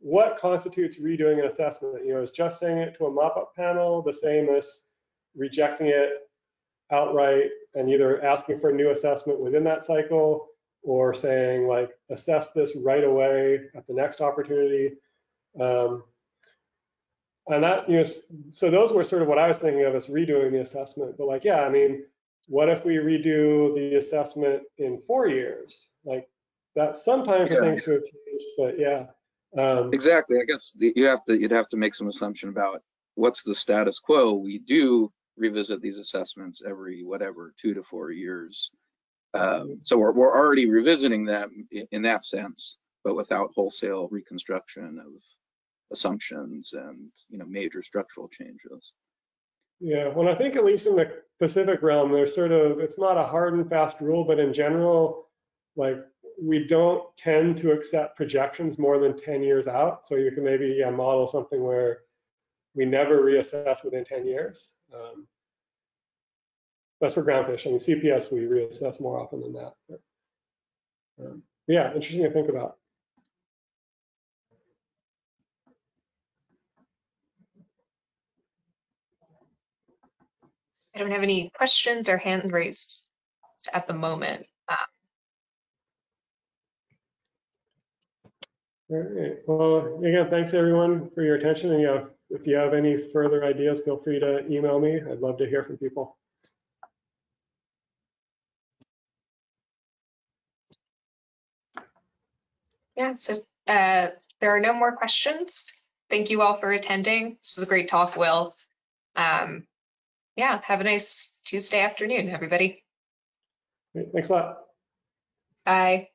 what constitutes redoing an assessment? You know, is just saying it to a mop-up panel the same as rejecting it outright and either asking for a new assessment within that cycle or saying like, assess this right away at the next opportunity. Um, and that, you know, so those were sort of what I was thinking of as redoing the assessment. But like, yeah, I mean, what if we redo the assessment in four years? Like, that's some time for Yeah. things to have changed, but yeah. Um, Exactly. I guess you have to, you'd have to make some assumption about what's the status quo. We do revisit these assessments every whatever, two to four years. Um, so we're, we're already revisiting them in, in that sense, but without wholesale reconstruction of assumptions and, you know, major structural changes. Yeah, well, I think at least in the Pacific realm, there's sort of, it's not a hard and fast rule, but in general, like, we don't tend to accept projections more than 10 years out. So you can maybe, yeah, model something where we never reassess within 10 years. Um, That's for groundfish. I mean, CPS, we reassess more often than that. but, um, Yeah, interesting to think about. I don't have any questions or hand raised at the moment. Uh, All right. Well, again, thanks everyone for your attention. And yeah, if you have any further ideas, feel free to email me. I'd love to hear from people. Yeah, so uh, there are no more questions. Thank you all for attending. This was a great talk, Will. Um, yeah, have a nice Tuesday afternoon, everybody. Thanks a lot. Bye.